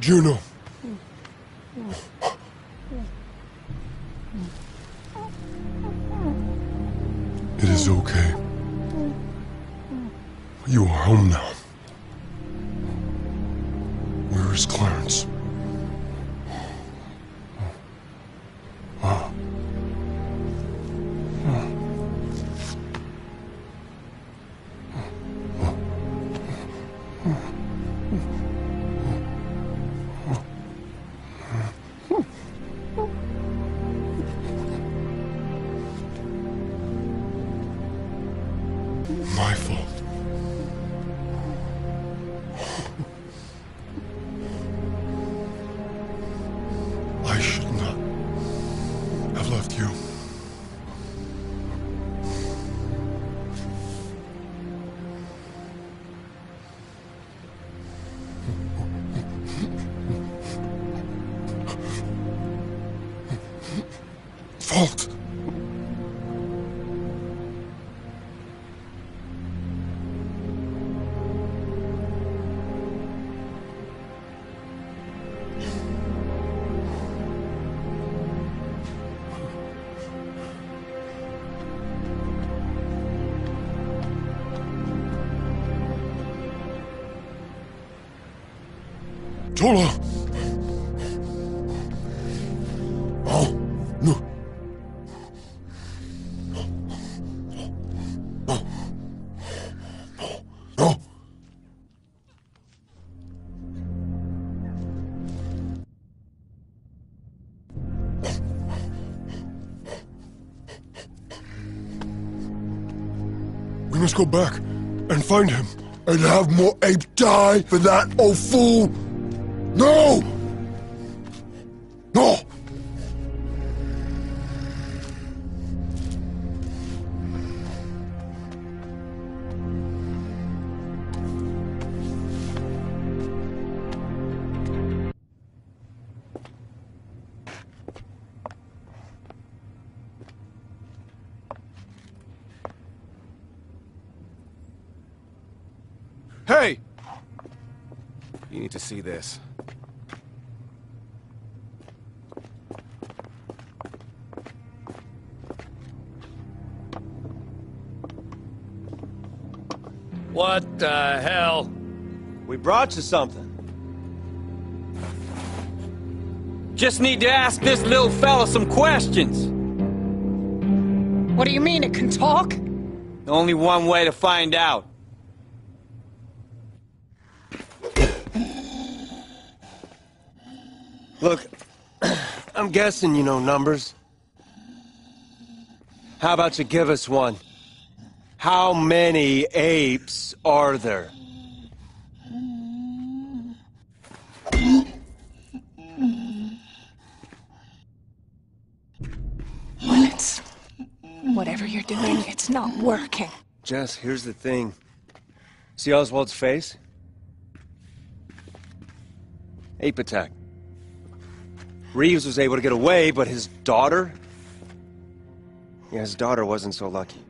Juno. It is okay. You are home now. Must go back and find him and have more ape die for that old fool. We brought something. Just need to ask this little fella some questions. What do you mean, it can talk? Only one way to find out. Look, I'm guessing you know numbers. How about you give us one? How many apes are there? Jess, here's the thing. See Oswald's face? Ape attack. Reeves was able to get away, but his daughter? Yeah, his daughter wasn't so lucky.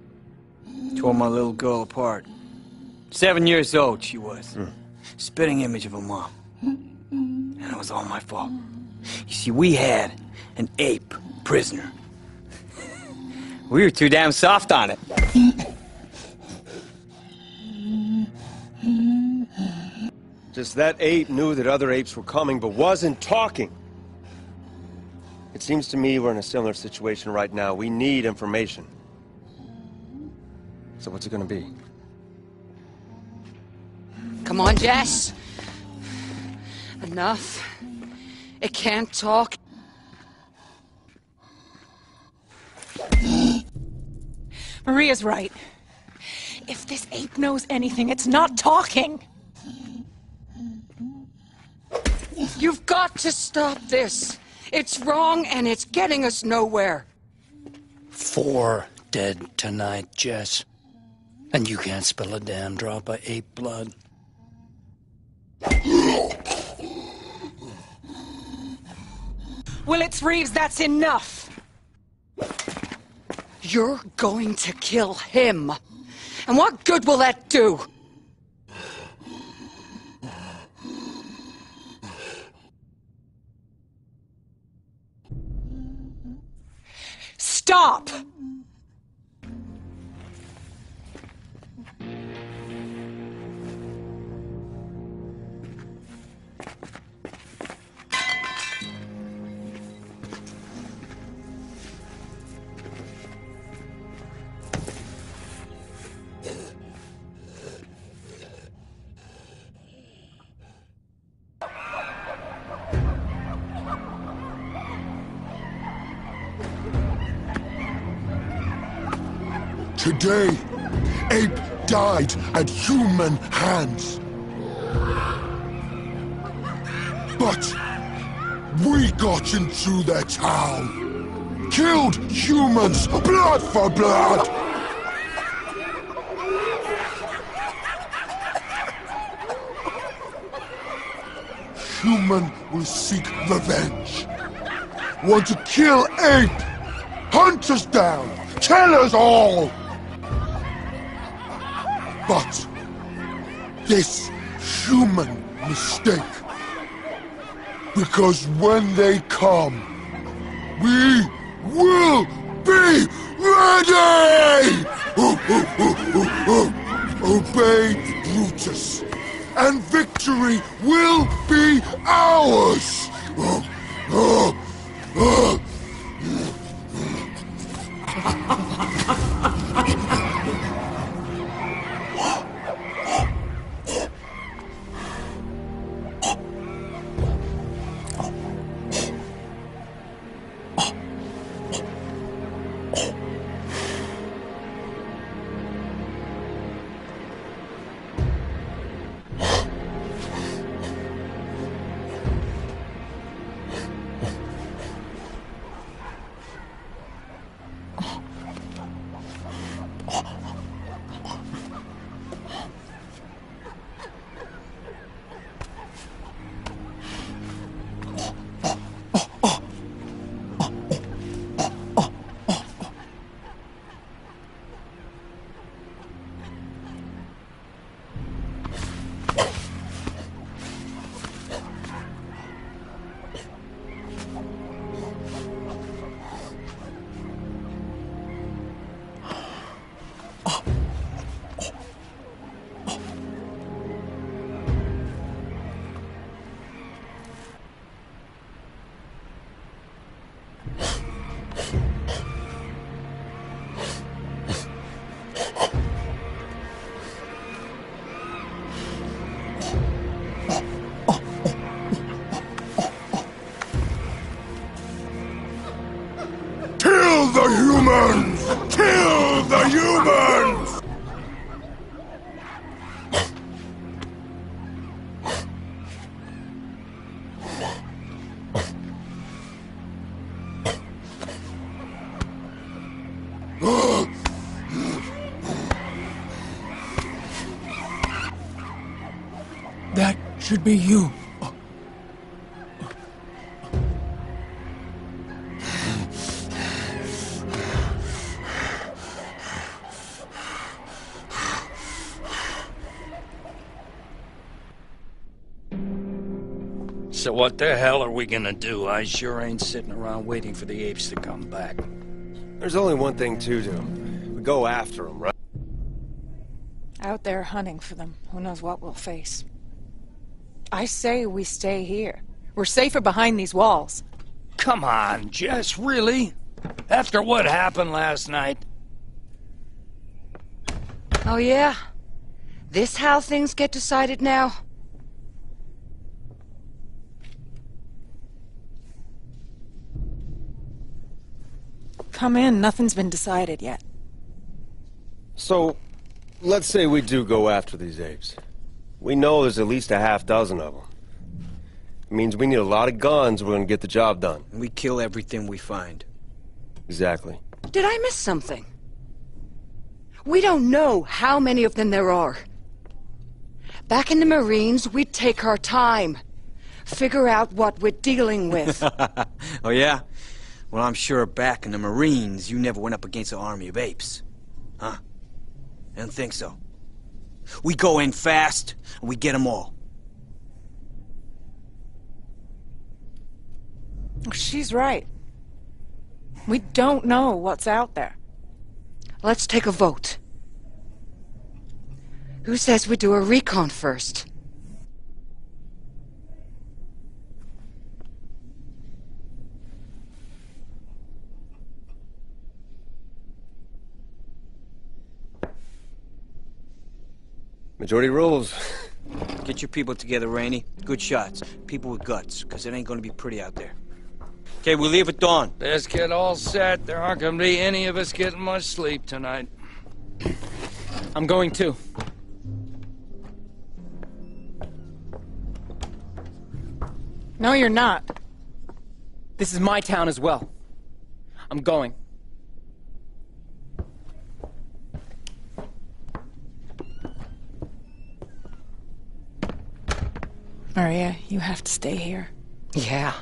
Tore my little girl apart. Seven years old she was. Hmm. Spitting image of her mom. And it was all my fault. You see, we had an ape prisoner. we were too damn soft on it. Just that ape knew that other apes were coming, but wasn't talking. It seems to me we're in a similar situation right now. We need information. So what's it gonna be? Come on, Jess. Enough. It can't talk. Maria's right. If this ape knows anything, it's not talking. You've got to stop this. It's wrong and it's getting us nowhere. Four dead tonight, Jess. And you can't spill a damn drop of ape blood. Well, it's Reeves, that's enough. You're going to kill him. And what good will that do? Stop! Today, Ape died at human hands. But we got into their town, killed humans, blood for blood. Human will seek revenge. Want to kill Ape? Hunt us down! Tell us all! This human mistake. Because when they come, we will be ready! Obey Brutus, and victory will be ours! Should be you. So what the hell are we gonna do? I sure ain't sitting around waiting for the apes to come back. There's only one thing to do. We go after them, right? Out there hunting for them. Who knows what we'll face. I say we stay here. We're safer behind these walls. Come on, Jess, really? After what happened last night? Oh, yeah? This how things get decided now? Come in, nothing's been decided yet. So, let's say we do go after these apes. We know there's at least a half dozen of them. It means we need a lot of guns we're gonna get the job done. We kill everything we find. Exactly. Did I miss something? We don't know how many of them there are. Back in the Marines, we'd take our time. Figure out what we're dealing with. oh, yeah? Well, I'm sure back in the Marines, you never went up against an army of apes. Huh? I don't think so. We go in fast, and we get them all. Oh, she's right. We don't know what's out there. Let's take a vote. Who says we do a recon first? Majority rules. Get your people together, Rainey. Good shots. People with guts, because it ain't gonna be pretty out there. Okay, we leave at dawn. Let's get all set. There aren't gonna be any of us getting much sleep tonight. I'm going too. No, you're not. This is my town as well. I'm going. Maria, you have to stay here. Yeah.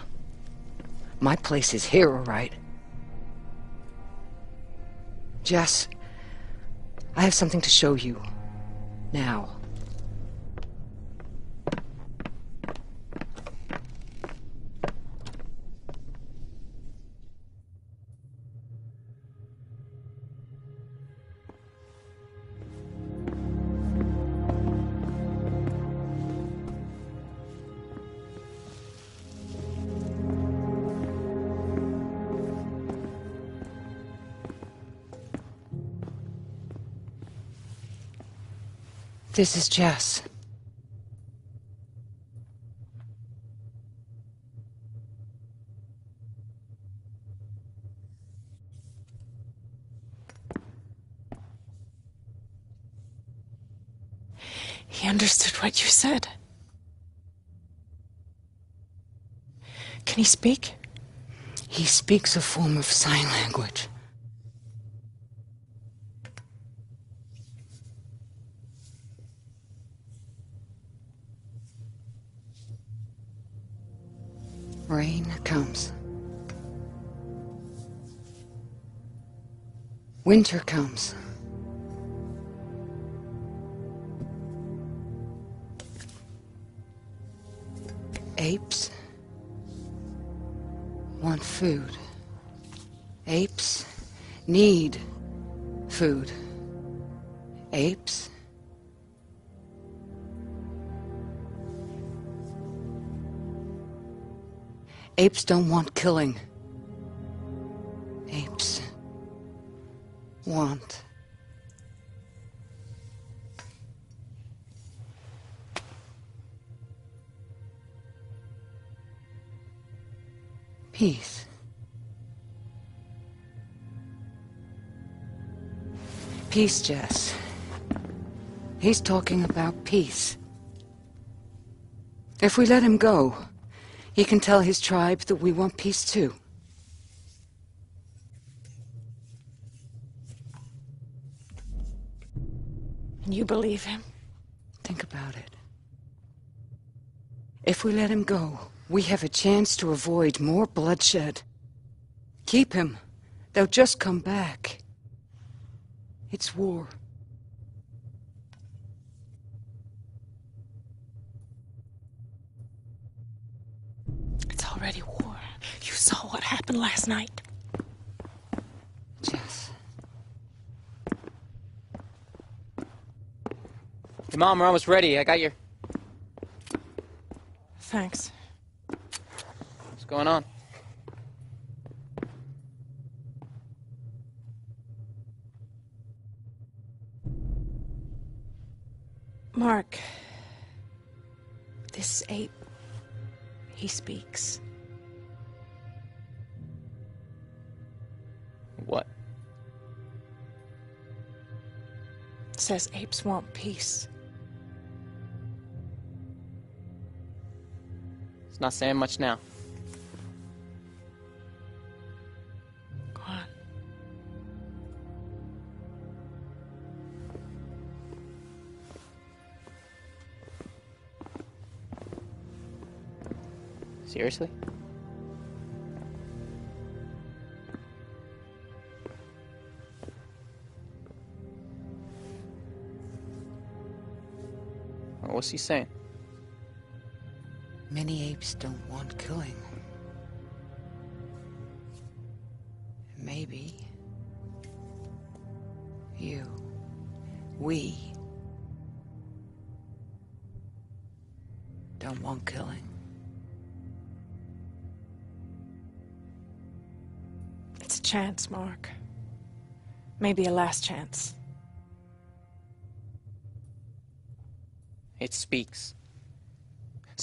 My place is here, all right. Jess, I have something to show you. Now. This is Jess. He understood what you said. Can he speak? He speaks a form of sign language. Winter comes. Apes want food. Apes need food. Apes Apes don't want killing. Want. Peace. Peace, Jess. He's talking about peace. If we let him go, he can tell his tribe that we want peace too. You believe him? Think about it. If we let him go, we have a chance to avoid more bloodshed. Keep him. They'll just come back. It's war. It's already war. You saw what happened last night. Jess. Hey, Mom, we're almost ready. I got your... Thanks. What's going on? Mark. This ape. He speaks. What? Says apes want peace. Not saying much now. Go on. Seriously? What's he saying? Many apes don't want killing. Maybe. You. We. Don't want killing. It's a chance, Mark. Maybe a last chance. It speaks.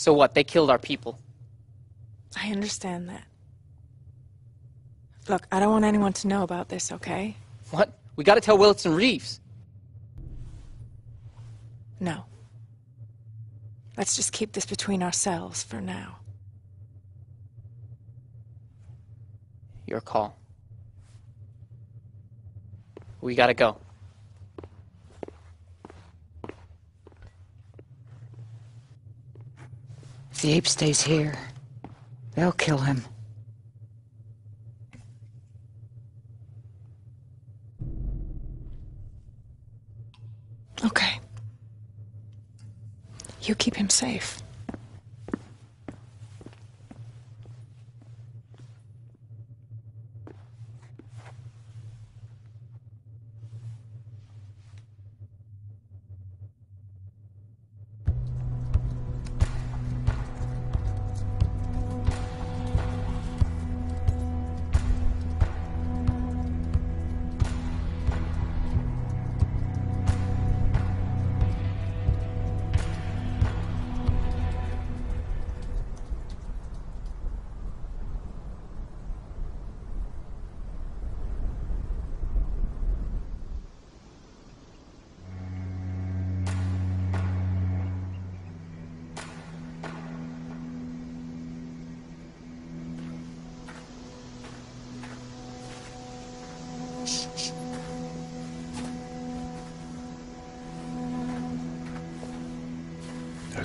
So what? They killed our people. I understand that. Look, I don't want anyone to know about this, okay? What? We gotta tell Willits and Reeves. No. Let's just keep this between ourselves for now. Your call. We gotta go. If the ape stays here, they'll kill him. Okay. You keep him safe.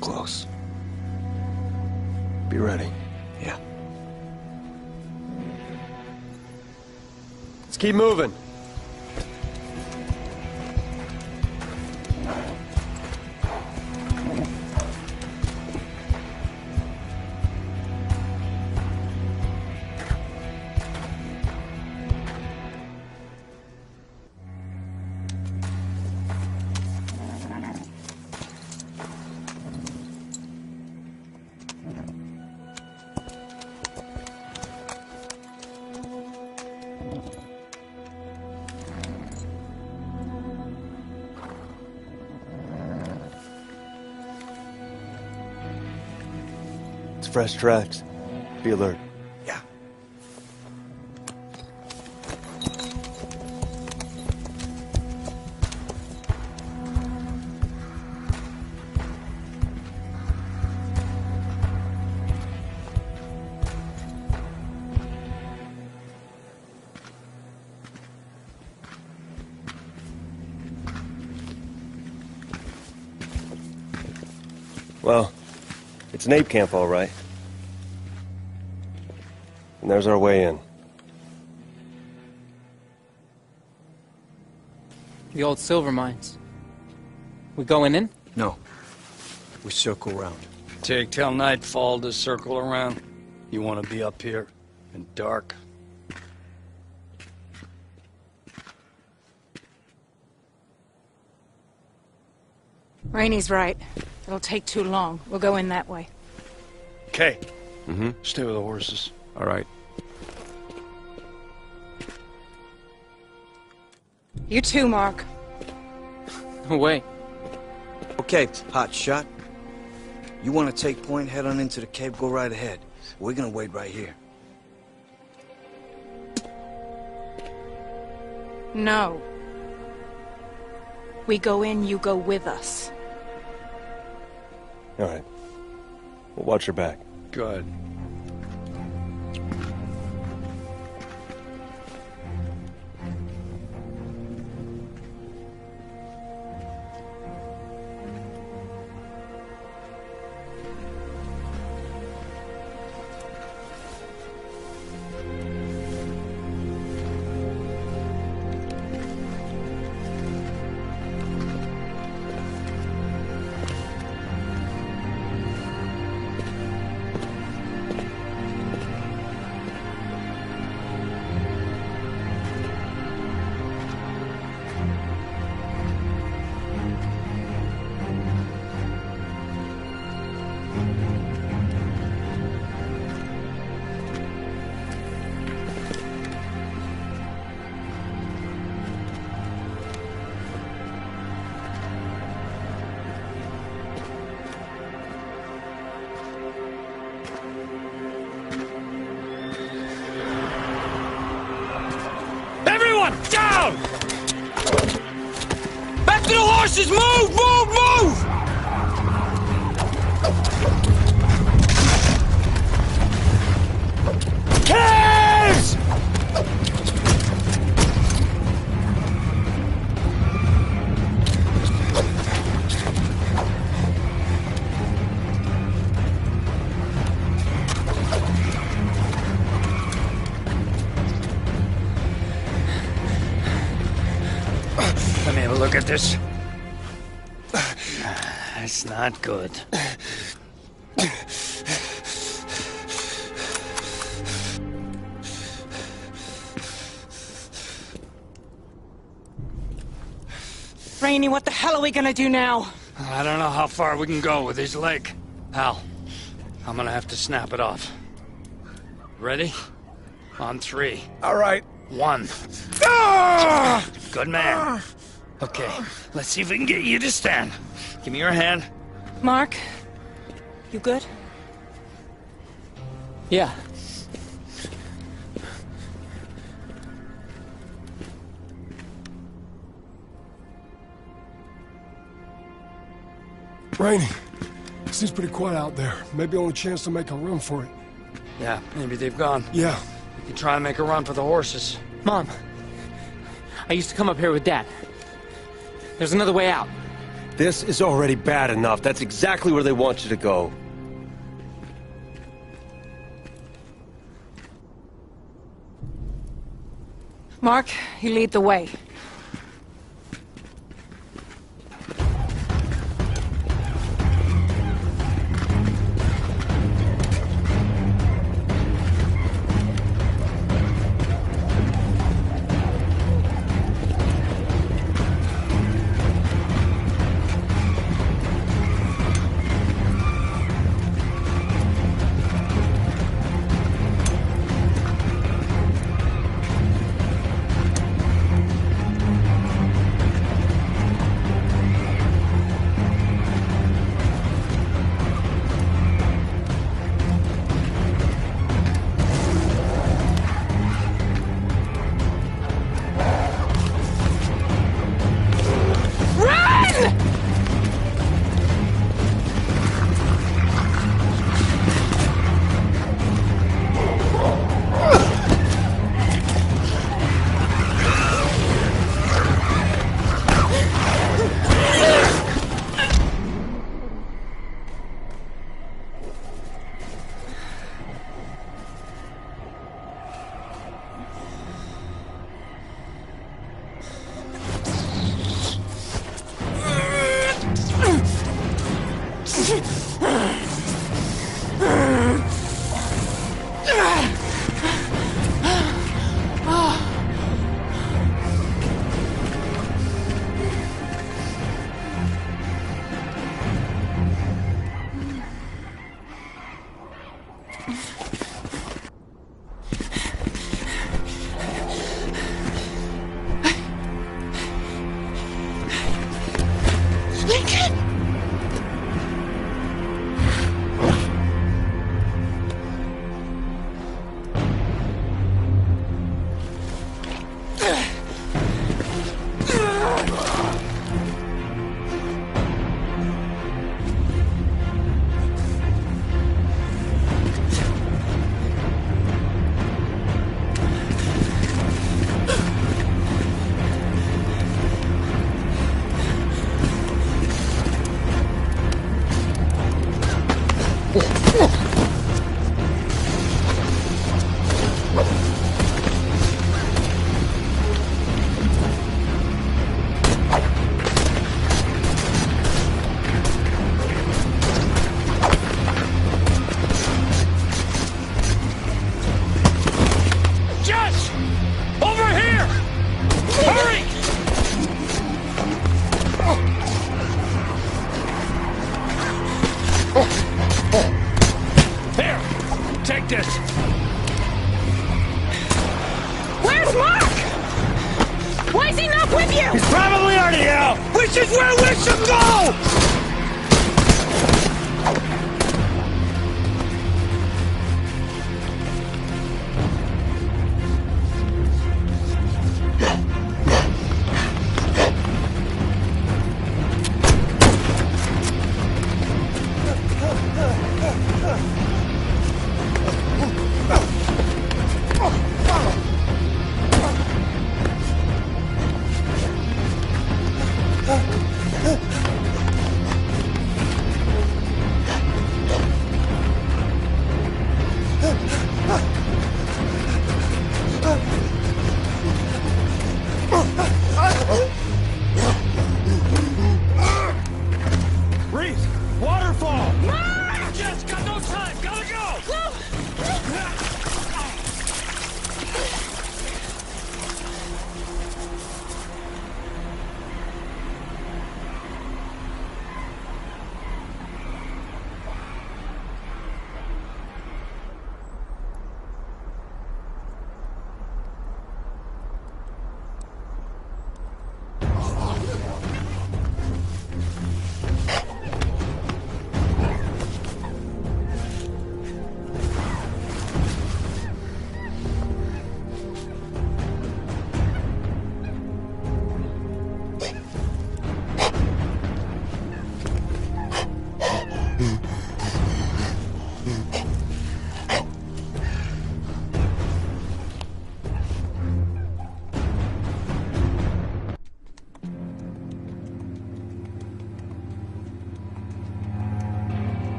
Close. Be ready. Yeah. Let's keep moving. fresh tracks. Be alert. Yeah. Well, it's an ape camp, all right. And there's our way in. The old silver mines. We going in? No. We circle around. Take till nightfall to circle around. You want to be up here in dark. Rainey's right. It'll take too long. We'll go in that way. Okay. Mm-hmm. Stay with the horses. All right. You too, Mark. No way. Okay, hot shot. You want to take point, head on into the cave, go right ahead. We're gonna wait right here. No. We go in, you go with us. All right. We'll watch your back. Good. Not good. Rainey, what the hell are we gonna do now? I don't know how far we can go with his leg. Hal, I'm gonna have to snap it off. Ready? On three. All right. One. Ah! Good man. Okay, let's see if we can get you to stand. Give me your hand. Mark? You good? Yeah. Rainey, seems pretty quiet out there. Maybe only chance to make a run for it. Yeah, maybe they've gone. Yeah. We can try and make a run for the horses. Mom, I used to come up here with Dad. There's another way out. This is already bad enough. That's exactly where they want you to go. Mark, you lead the way.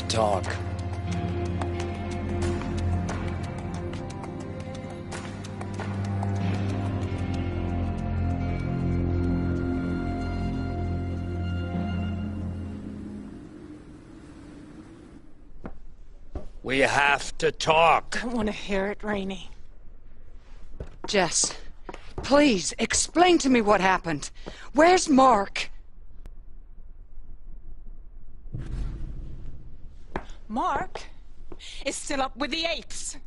To talk. We have to talk. I don't want to hear it, Rainey. Jess, please explain to me what happened. Where's Mark? Mark is still up with the apes.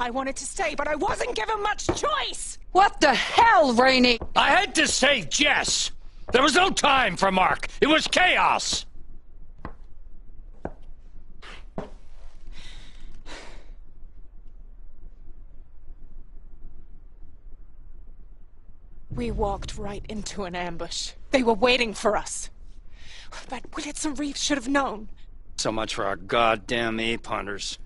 I wanted to stay, but I wasn't given much choice. What the hell, Rainey? I had to save Jess! There was no time for Mark. It was chaos! We walked right into an ambush. They were waiting for us. But Willits and Reeves should have known. So much for our goddamn ape hunters.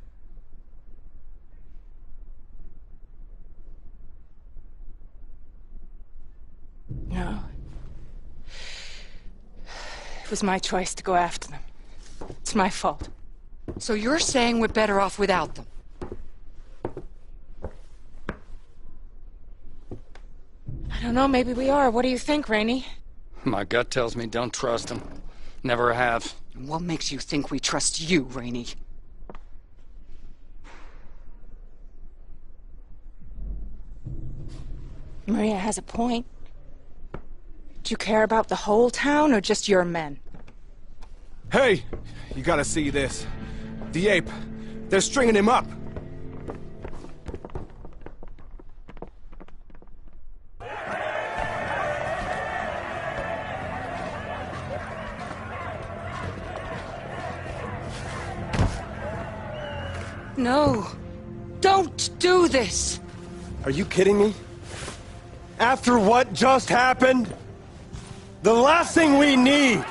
No. It was my choice to go after them. It's my fault. So you're saying we're better off without them? I don't know, maybe we are. What do you think, Rainey? My gut tells me don't trust them. Never have. What makes you think we trust you, Rainey? Maria has a point. Do you care about the whole town or just your men? Hey! You gotta see this. The ape. They're stringing him up. No. Don't do this. Are you kidding me? After what just happened? The last thing we need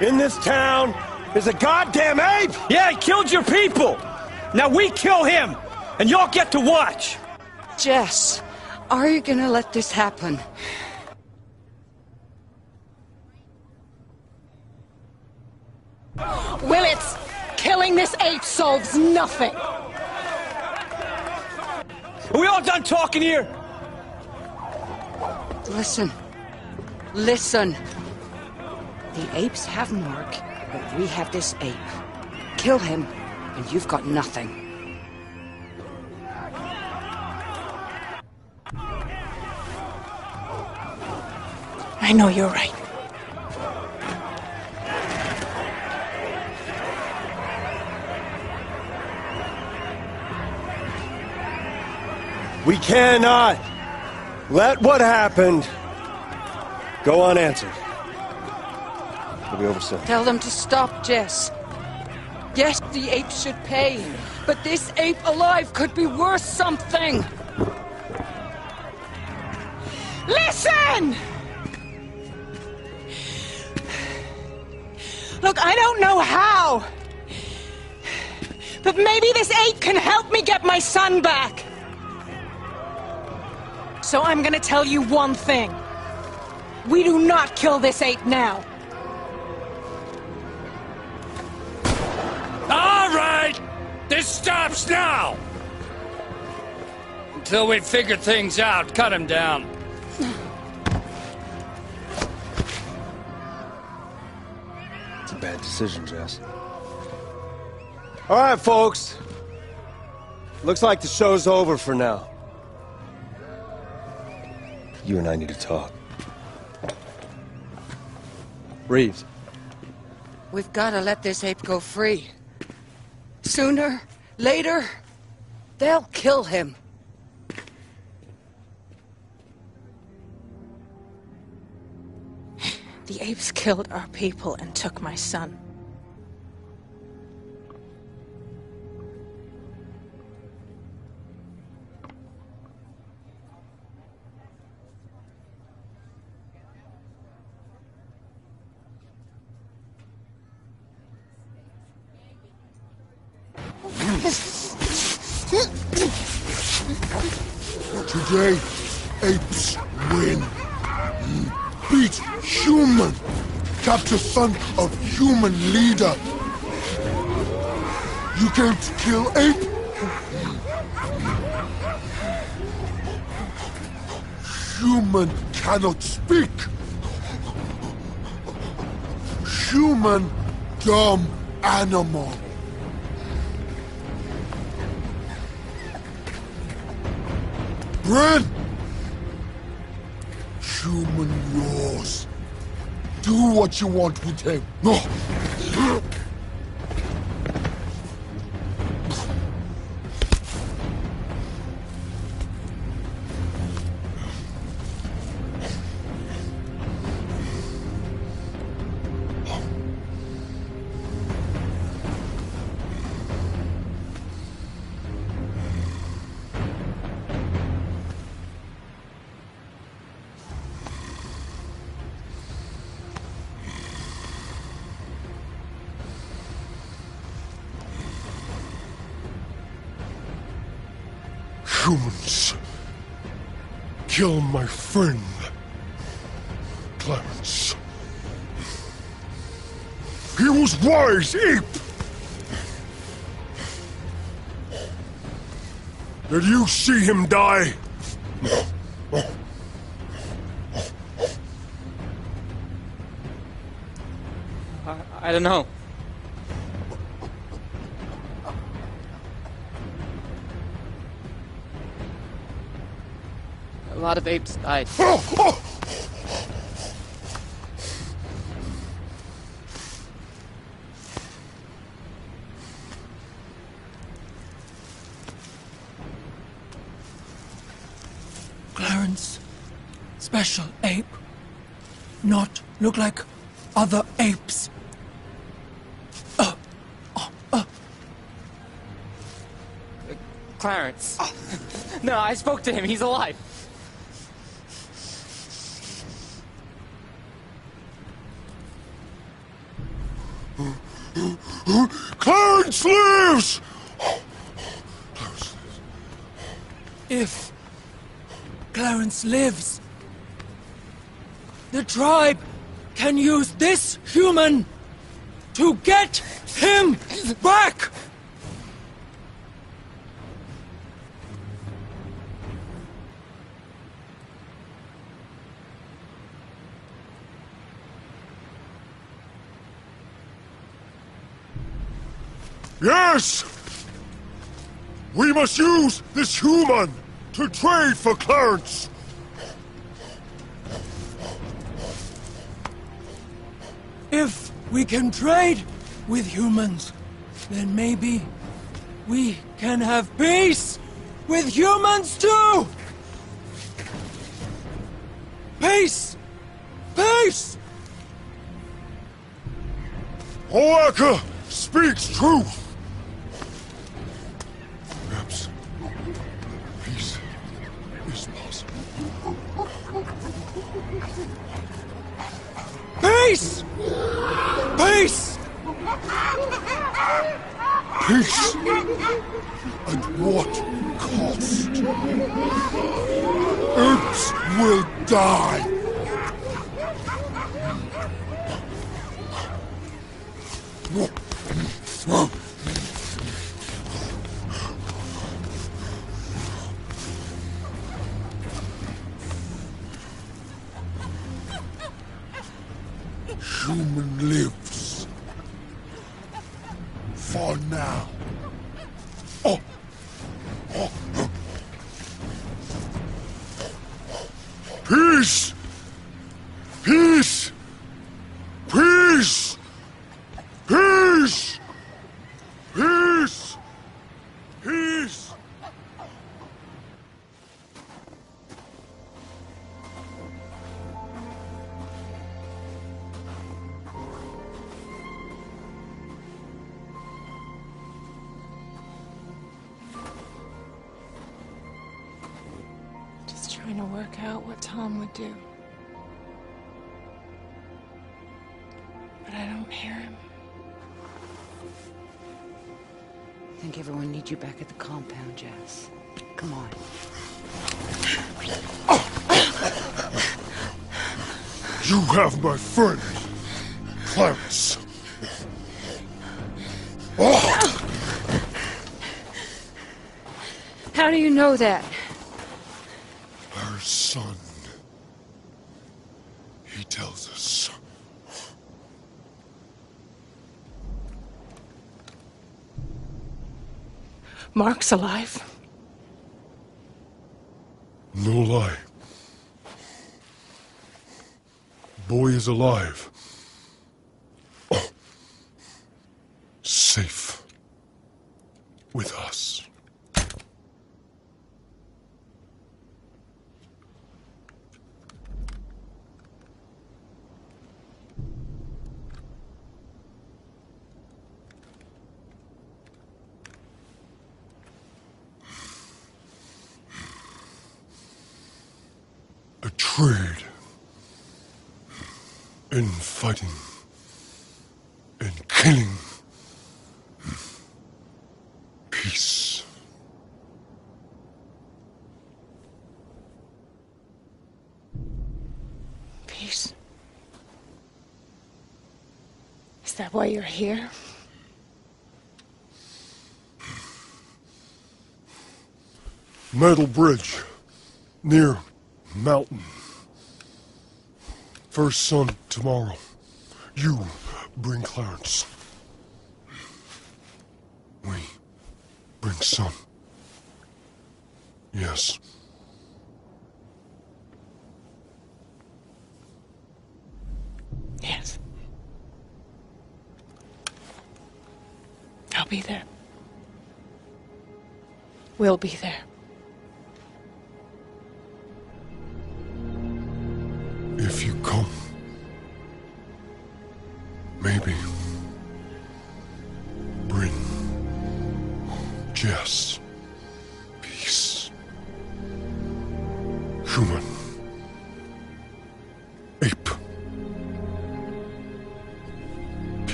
in this town is a goddamn ape! Yeah, he killed your people! Now we kill him, and y'all get to watch! Jess, are you gonna let this happen? Willits, killing this ape solves nothing. Are we all done talking here? Listen. Listen. The apes have Mark, but we have this ape. Kill him, and you've got nothing. I know you're right. We cannot let what happened go unanswered. It'll be over soon. Tell them to stop, Jess. Yes, the ape should pay, but this ape alive could be worth something. Listen! Look, I don't know how. But maybe this ape can help me get my son back. So I'm gonna tell you one thing. We do not kill this ape now. All right! This stops now! Until we figure things out, cut him down. It's a bad decision, Jess. All right, folks. Looks like the show's over for now. You and I need to talk. Reeves, We've got to let this ape go free. Sooner, later, they'll kill him. The apes killed our people and took my son. Today, apes win. Beat human. Capture son of human leader. You came to kill ape? Human cannot speak. Human dumb animal. Bryn! Human yours. Do what you want with him. Kill my friend. Clarence. He was wise, ape! Did you see him die? I, I don't know. Lot of apes died. Clarence, special ape. Not look like other apes. Uh, uh, uh. Clarence. no, I spoke to him. He's alive. Clarence lives! If Clarence lives, the tribe can use this human to get him back! Yes! We must use this human to trade for Clarence! If we can trade with humans, then maybe we can have peace with humans too! Peace! Peace! Oaka speaks truth! Peace! Peace! Peace! At what cost? Apes will die! Have my friend, Clarence. Oh! How do you know that? Our son. He tells us. Mark's alive. No lie. Boy is alive. Oh. Safe. With us. A trade in fighting and killing. Peace. Peace. Is that why you're here? Metal Bridge. Near Mountain. First sun tomorrow. You bring Clarence. We bring. Yes. Yes. I'll be there. We'll be there.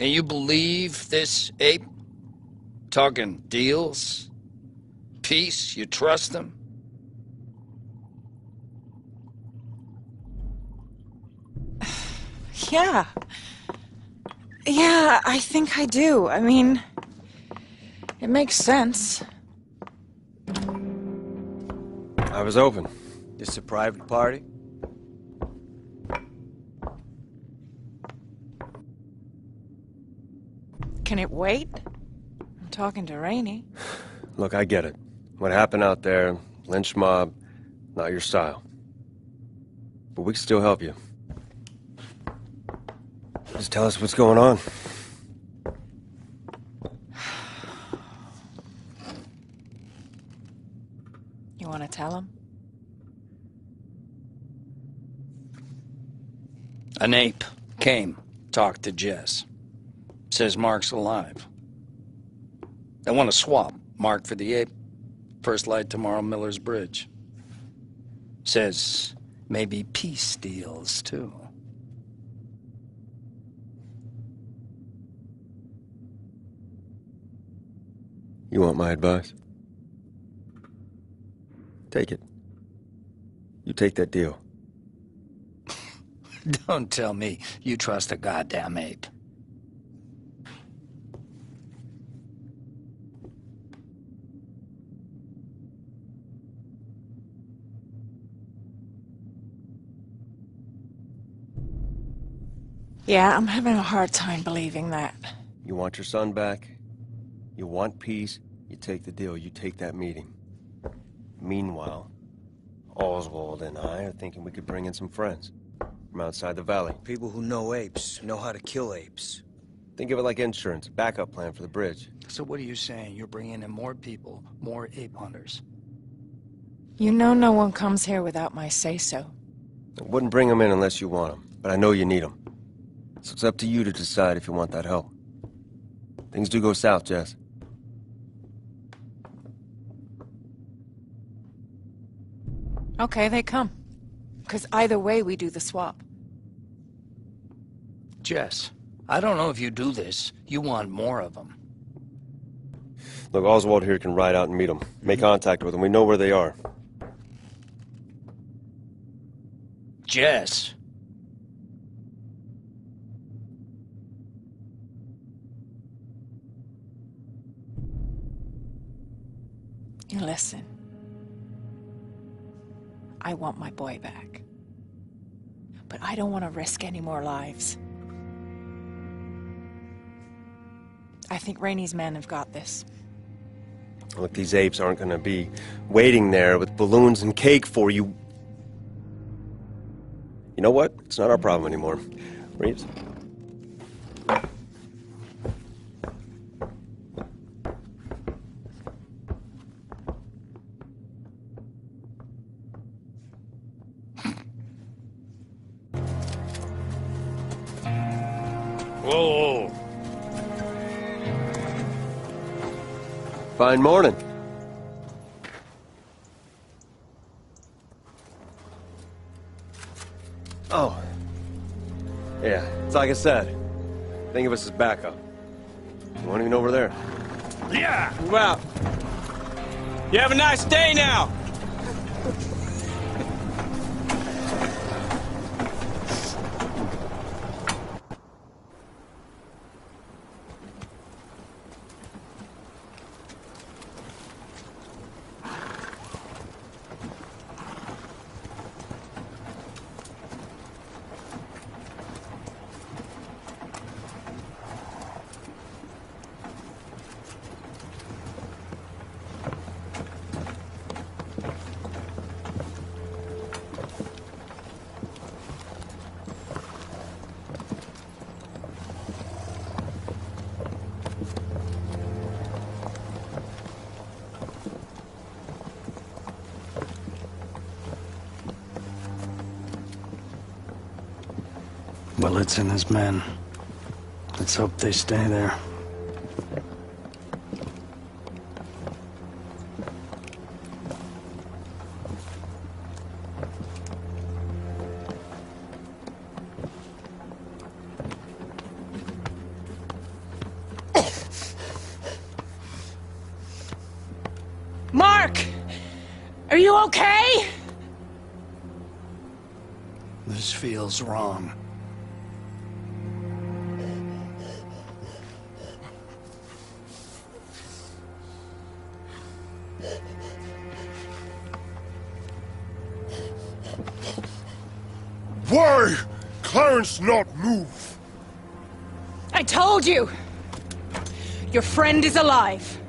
And you believe this ape talking deals, peace, you trust them? Yeah. Yeah, I think I do. I mean, it makes sense. I was open. Just a private party? Wait? I'm talking to Rainey. Look, I get it. What happened out there, lynch mob, not your style. But we can still help you. Just tell us what's going on. You want to tell him? An ape came, talked to Jess. Says Mark's alive. They want to swap Mark for the ape. First light tomorrow, Miller's Bridge. Says maybe peace deals, too. You want my advice? Take it. You take that deal. Don't tell me you trust a goddamn ape. Yeah, I'm having a hard time believing that. You want your son back? You want peace? You take the deal. You take that meeting. Meanwhile, Oswald and I are thinking we could bring in some friends from outside the valley. People who know apes, know how to kill apes. Think of it like insurance, a backup plan for the bridge. So what are you saying? You're bringing in more people, more ape hunters. You know no one comes here without my say-so. I wouldn't bring them in unless you want them, but I know you need them. So it's up to you to decide if you want that help. Things do go south, Jess. Okay, they come. Because either way, we do the swap. Jess, I don't know if you do this. You want more of them. Look, Oswald here can ride out and meet them. Make contact with them. We know where they are. Jess. Listen. I want my boy back. But I don't want to risk any more lives. I think Rainey's men have got this. Look, these apes aren't gonna be waiting there with balloons and cake for you. You know what? It's not our problem anymore. Reeves? Fine morning. Oh. Yeah, it's like I said. Think of us as backup. You won't even know we're there. Yeah! Move out. You have a nice day now! And his men. Let's hope they stay there. Mark! Are you okay? This feels wrong. Terrence not move? I told you! Your friend is alive.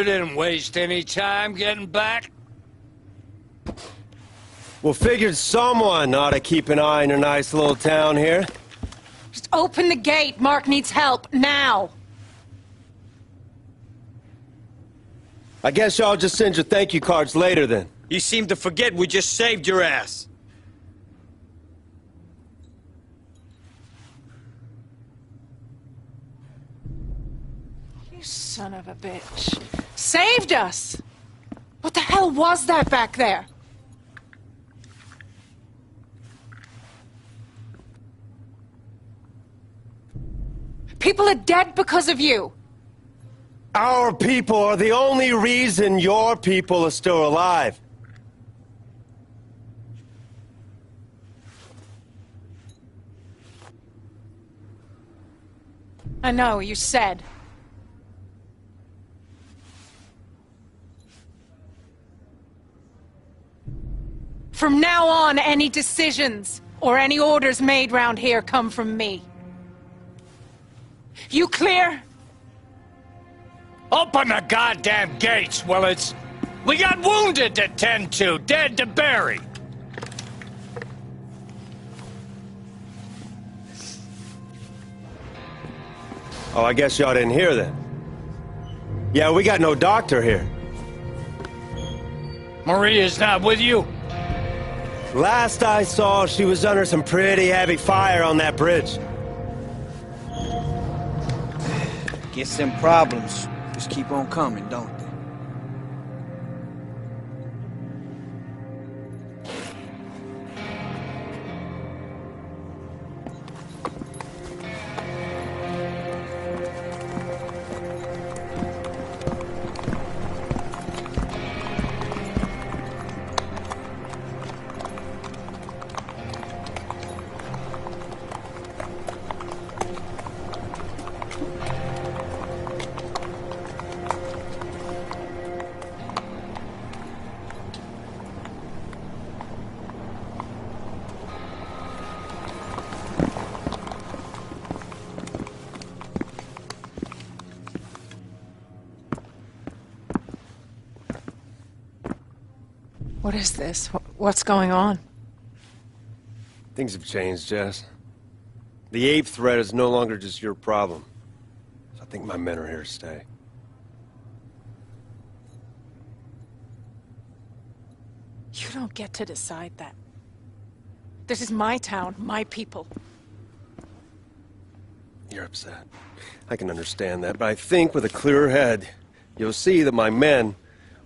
You didn't waste any time getting back. Well, figured someone ought to keep an eye on your nice little town here. Just open the gate. Mark needs help now. I guess y'all just send your thank you cards later then. You seem to forget we just saved your ass. You son of a bitch. Saved us! What the hell was that back there? People are dead because of you. Our people are the only reason your people are still alive. I know, you said. From now on, any decisions or any orders made round here come from me. You clear? Open the goddamn gates, Willits. We got wounded to tend to, dead to bury. Oh, I guess y'all didn't hear that. Yeah, we got no doctor here. Maria's not with you? Last I saw, she was under some pretty heavy fire on that bridge. Guess them problems just keep on coming, don't they? Is this? What's going on? Things have changed, Jess. The ape threat is no longer just your problem. So I think my men are here to stay. You don't get to decide that. This is my town, my people. You're upset. I can understand that, but I think with a clearer head, you'll see that my men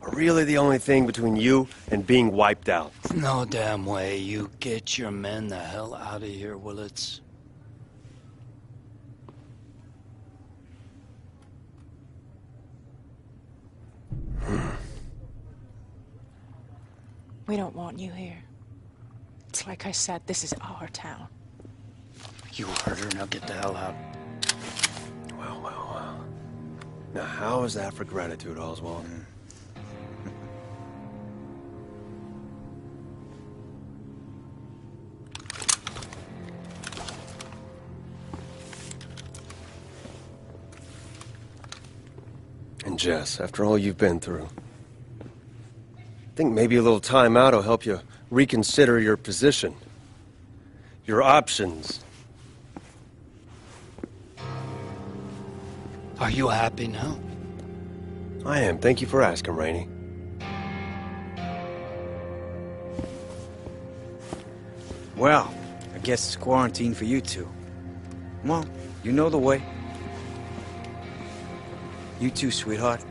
are really the only thing between you and being wiped out. No damn way. You get your men the hell out of here, Willits. Hmm. We don't want you here. It's like I said, this is our town. You heard her. Now get the hell out. Well, well, well. Now, how is that for gratitude, Oswald? Hmm. And Jess, after all you've been through, I think maybe a little time out will help you reconsider your position, your options. Are you happy now? I am. Thank you for asking, Rainey. Well, I guess it's quarantine for you two. Come on, you know the way. You too, sweetheart.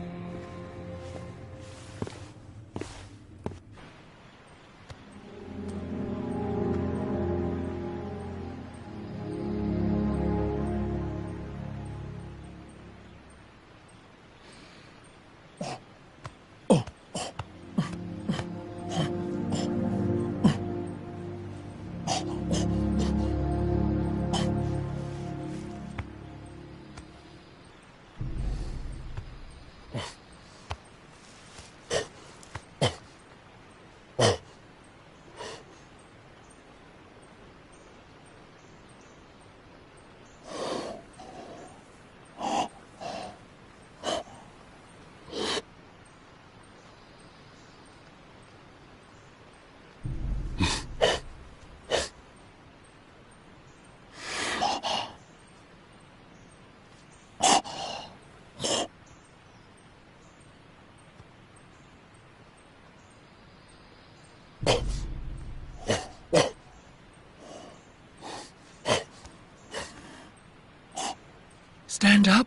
Up.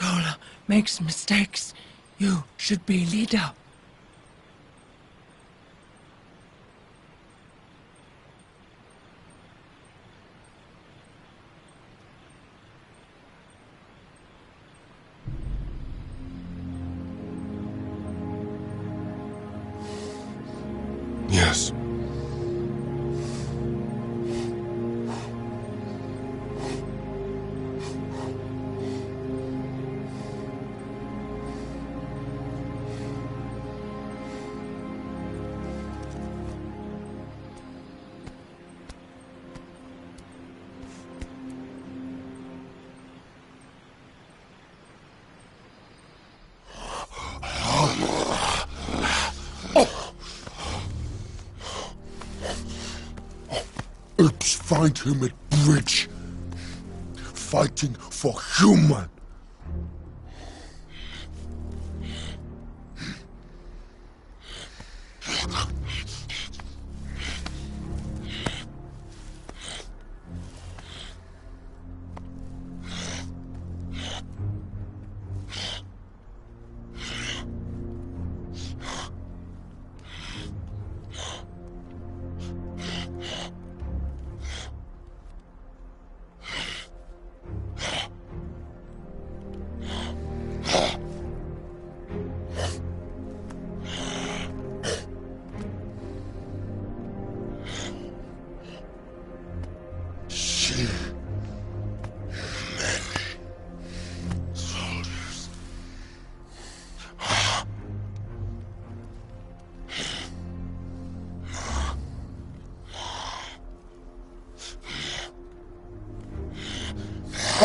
Lola makes mistakes. You should be leader. Find him at bridge. Fighting for human.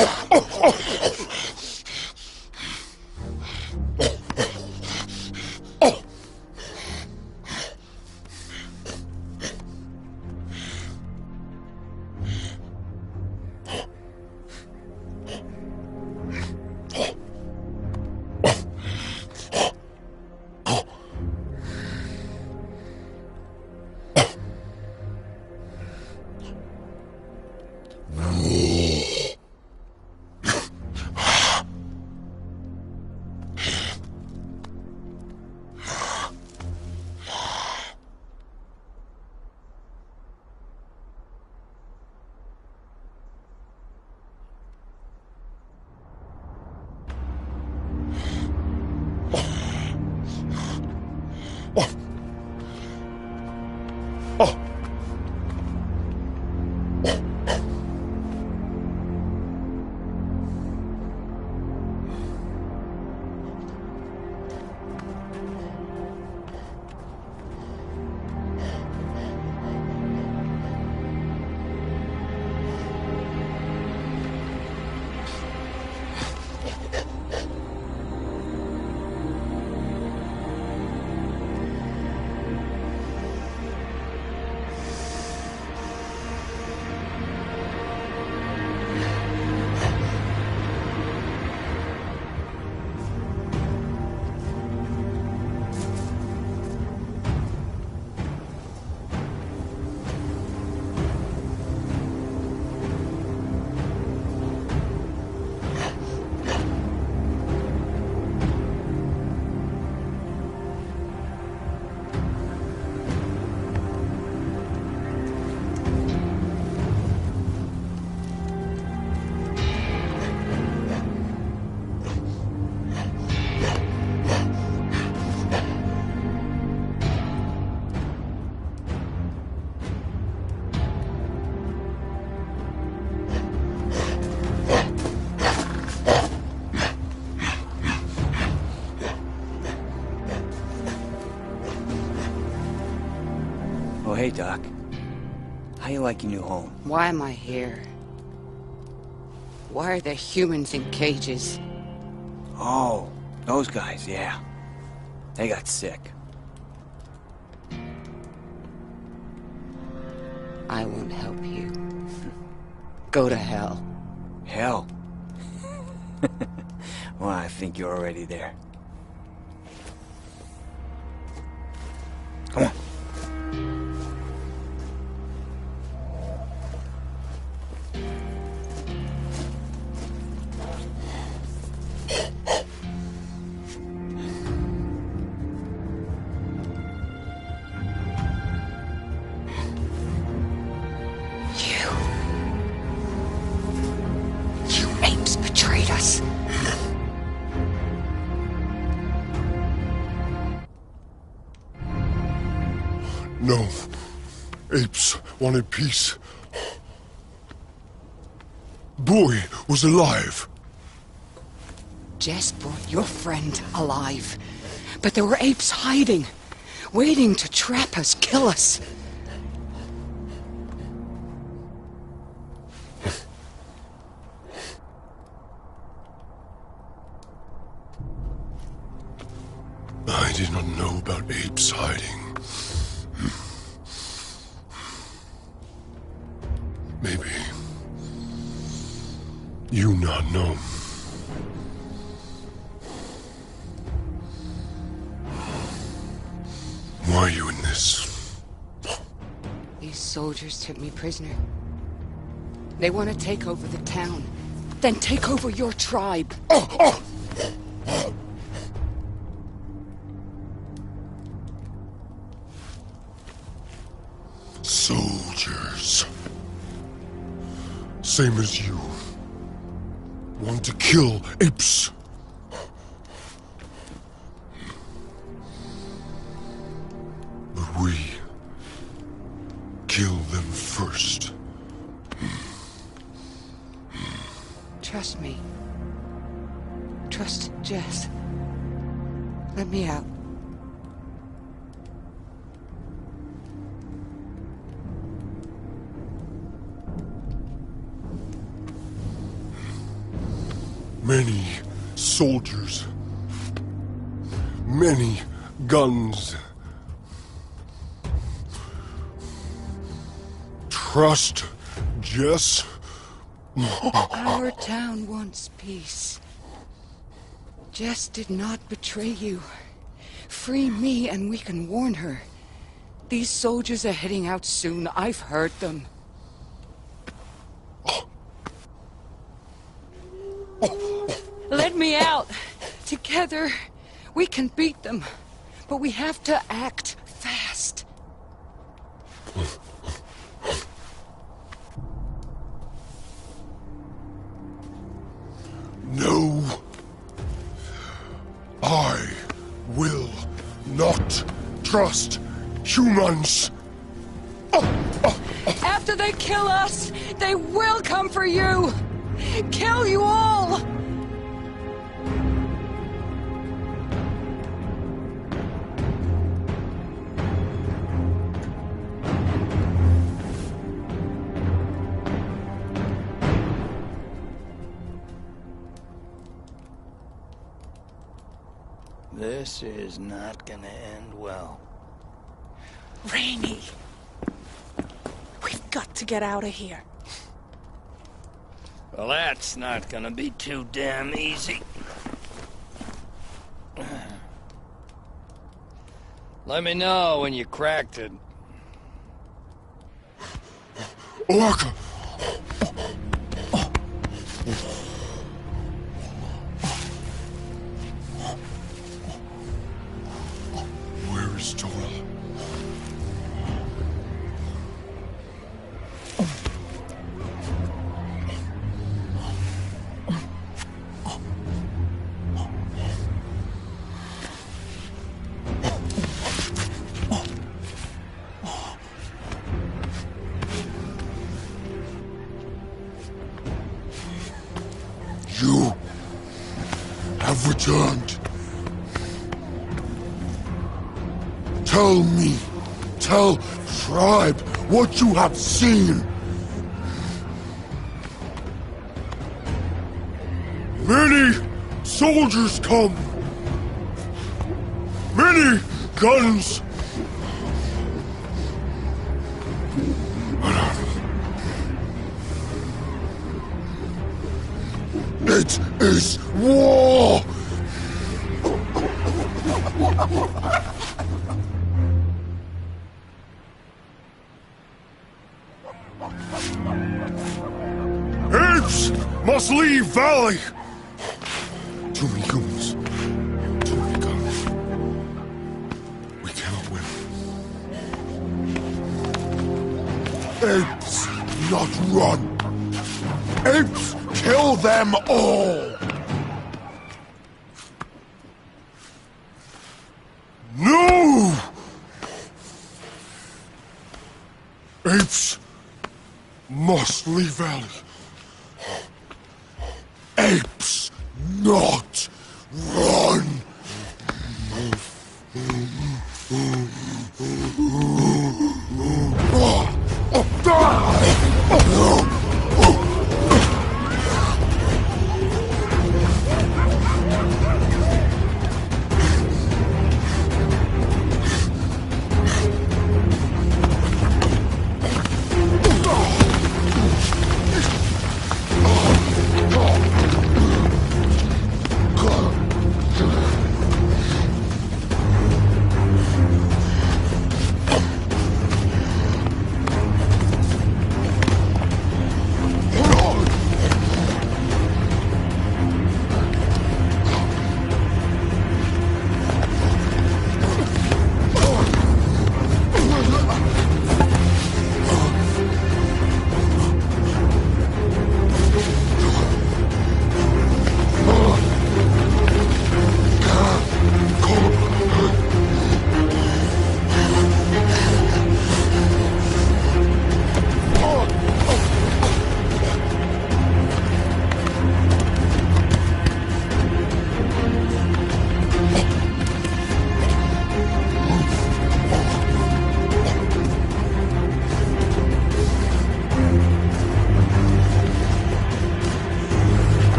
oh, oh, oh. Hey, Doc. How you like your new home? Why am I here? Why are there humans in cages? Oh, those guys, yeah. They got sick. Wanted peace. Boy was alive. Jess brought your friend alive. But there were apes hiding, waiting to trap us, kill us. I did not know about apes hiding. Maybe you not know. Why are you in this? These soldiers took me prisoner. They want to take over the town. Then take over your tribe. Oh, oh. Soldiers. Same as you. Want to kill apes. But we kill them first. Trust me. Trust Jess. Let me out. Many soldiers. Many guns. Trust Jess. Our town wants peace. Jess did not betray you. Free me and we can warn her. These soldiers are heading out soon. I've heard them. Let me out. Together, we can beat them. But we have to act fast. No. I will not trust humans. After they kill us, they will come for you. Kill you all. This is not gonna end well. Rainey. We've got to get out of here. Well, that's not gonna be too damn easy. Let me know when you cracked it. Orca! What you have seen. Many soldiers come. Many guns.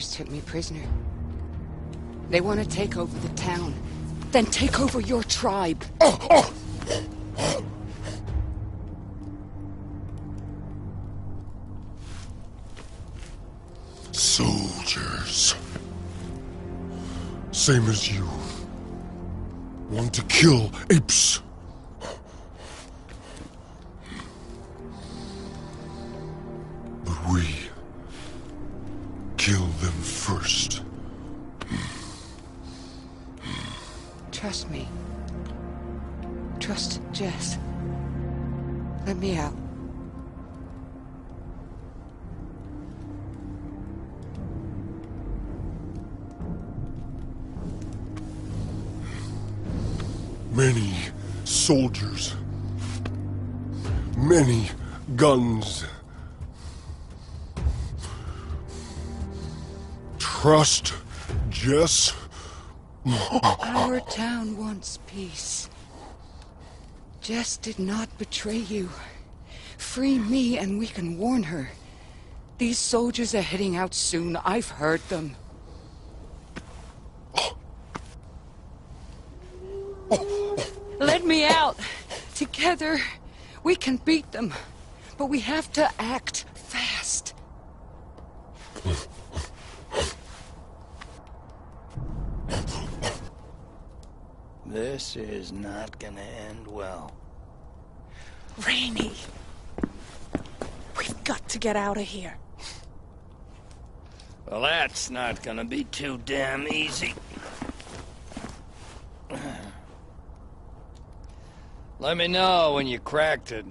Soldiers took me prisoner. They want to take over the town. Then take over your tribe. Soldiers. Same as you. Want to kill apes. Soldiers. Many guns. Trust Jess. Our town wants peace. Jess did not betray you. Free me and we can warn her. These soldiers are heading out soon. I've heard them. Oh, oh, Let me out. Together, we can beat them. But we have to act fast. This is not gonna end well. Rainey. We've got to get out of here. Well, that's not gonna be too damn easy. Let me know when you cracked it.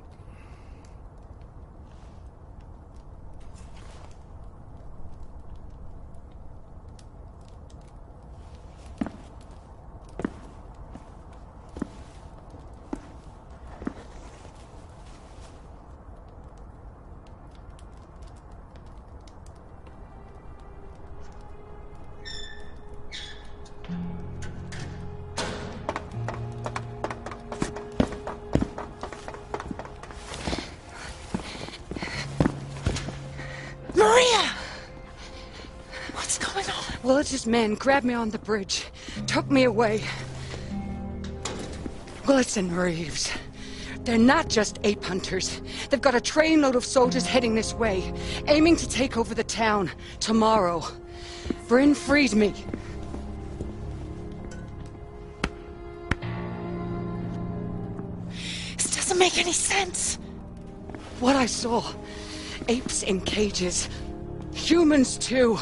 Willits' men grabbed me on the bridge, took me away. Willits and Reeves. They're not just ape hunters. They've got a trainload of soldiers heading this way, aiming to take over the town tomorrow. Bryn freed me. This doesn't make any sense. What I saw apes in cages. Humans, too.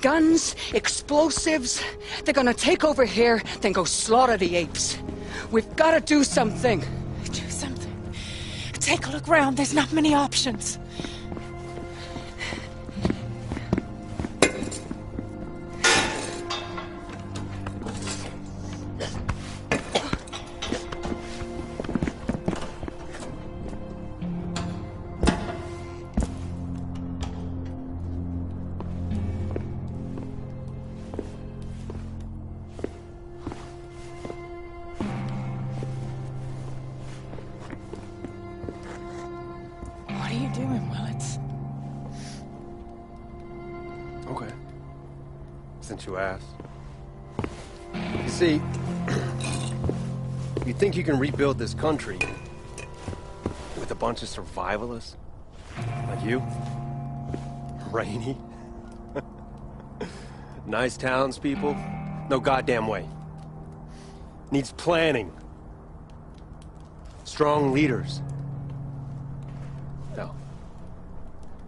Guns, explosives. They're gonna take over here, then go slaughter the apes. We've gotta do something. Do something. Take a look around. There's not many options. You can rebuild this country with a bunch of survivalists? Like you? Rainey? nice townspeople? No goddamn way. Needs planning. Strong leaders. No.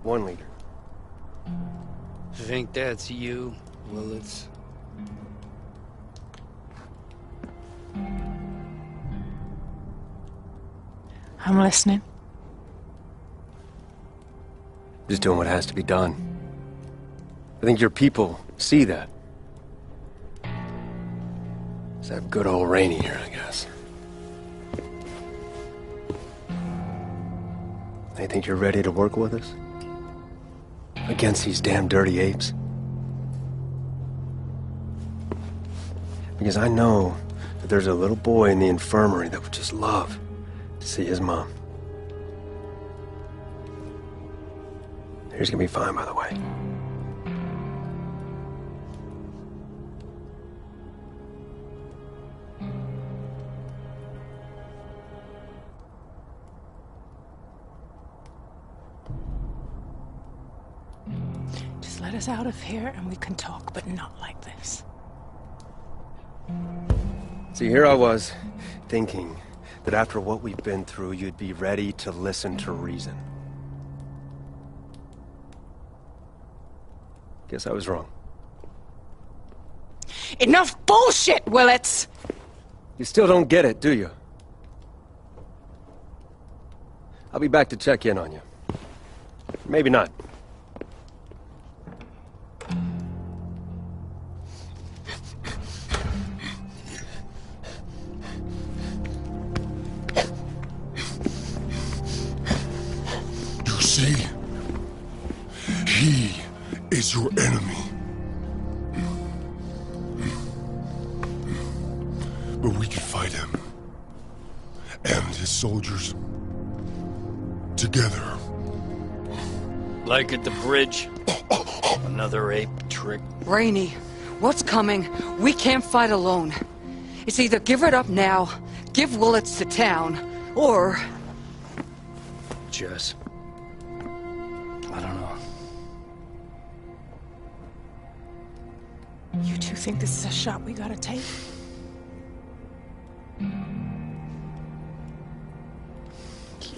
One leader. Think that's you, Willits? I'm listening. Just doing what has to be done. I think your people see that. Just have good old Rainey here, I guess. They think you're ready to work with us? Against these damn dirty apes? Because I know that there's a little boy in the infirmary that would just love to see his mom. He's gonna be fine, by the way. Just let us out of here and we can talk, but not like this. See, here I was, thinking that after what we've been through, you'd be ready to listen to reason. Guess I was wrong. Enough bullshit, Willits! You still don't get it, do you? I'll be back to check in on you. Maybe not. See? He is your enemy. But we can fight him. And his soldiers. Together. Like at the bridge? Another ape trick. Rainey, what's coming? We can't fight alone. It's either give it up now, give Willits to town, or Jess. I don't know. You two think this is a shot we gotta take?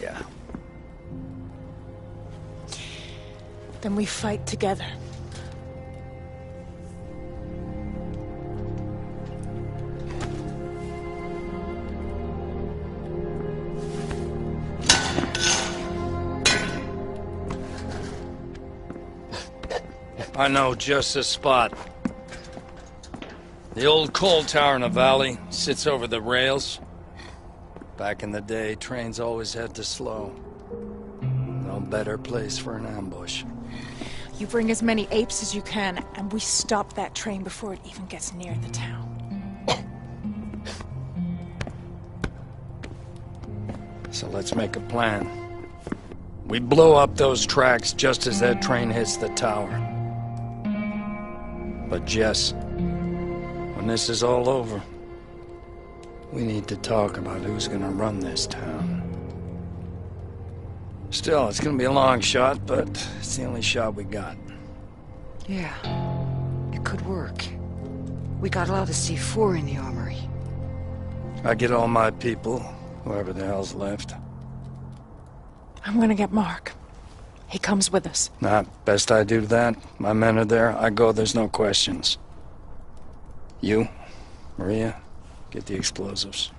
Yeah. Then we fight together. I know just the spot. The old coal tower in the valley sits over the rails. Back in the day, trains always had to slow. No better place for an ambush. You bring as many apes as you can, and we stop that train before it even gets near the town. So let's make a plan. We blow up those tracks just as that train hits the tower. But Jess, when this is all over, we need to talk about who's gonna run this town. Still, it's gonna be a long shot, but it's the only shot we got. Yeah, it could work. We got a lot of C4 in the armory. I get all my people, whoever the hell's left. I'm gonna get Mark. He comes with us. Nah, best I do that. My men are there. I go, there's no questions. You, Maria, get the explosives.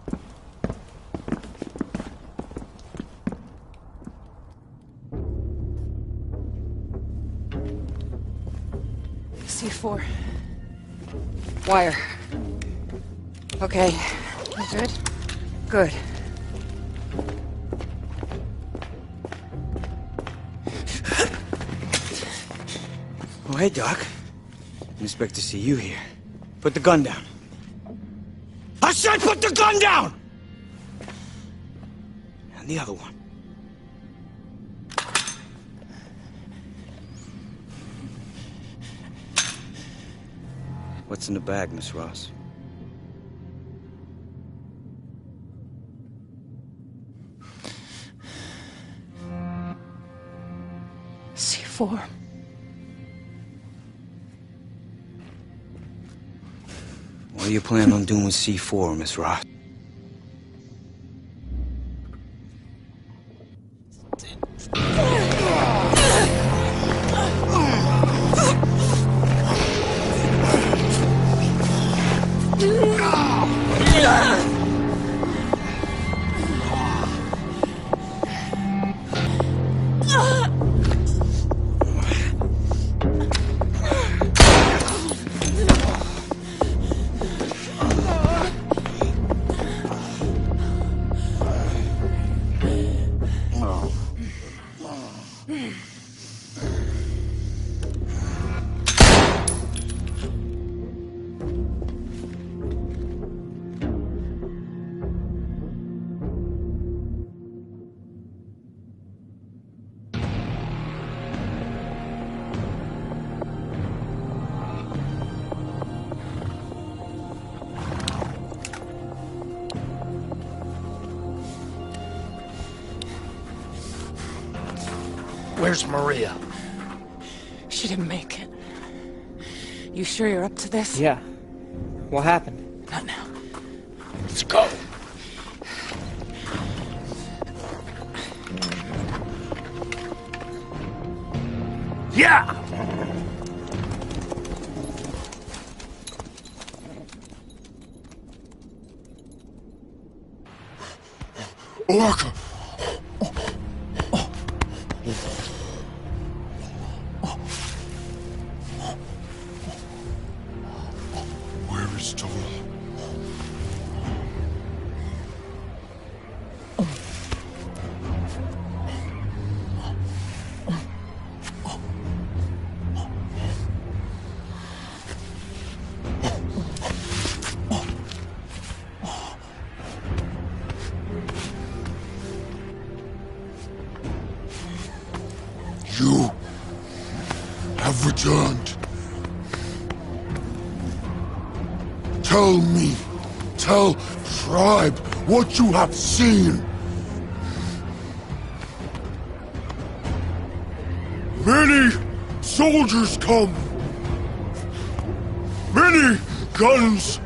C4. Wire. Okay. You good? Good. Oh, hey, Doc. Didn't expect to see you here. Put the gun down. I said put the gun down! And the other one. What's in the bag, Miss Ross? C4. What do you plan on doing with C4, Miss Ross? Maria? She didn't make it. You sure you're up to this? Yeah. What happened? You have seen. Many soldiers come. Many guns.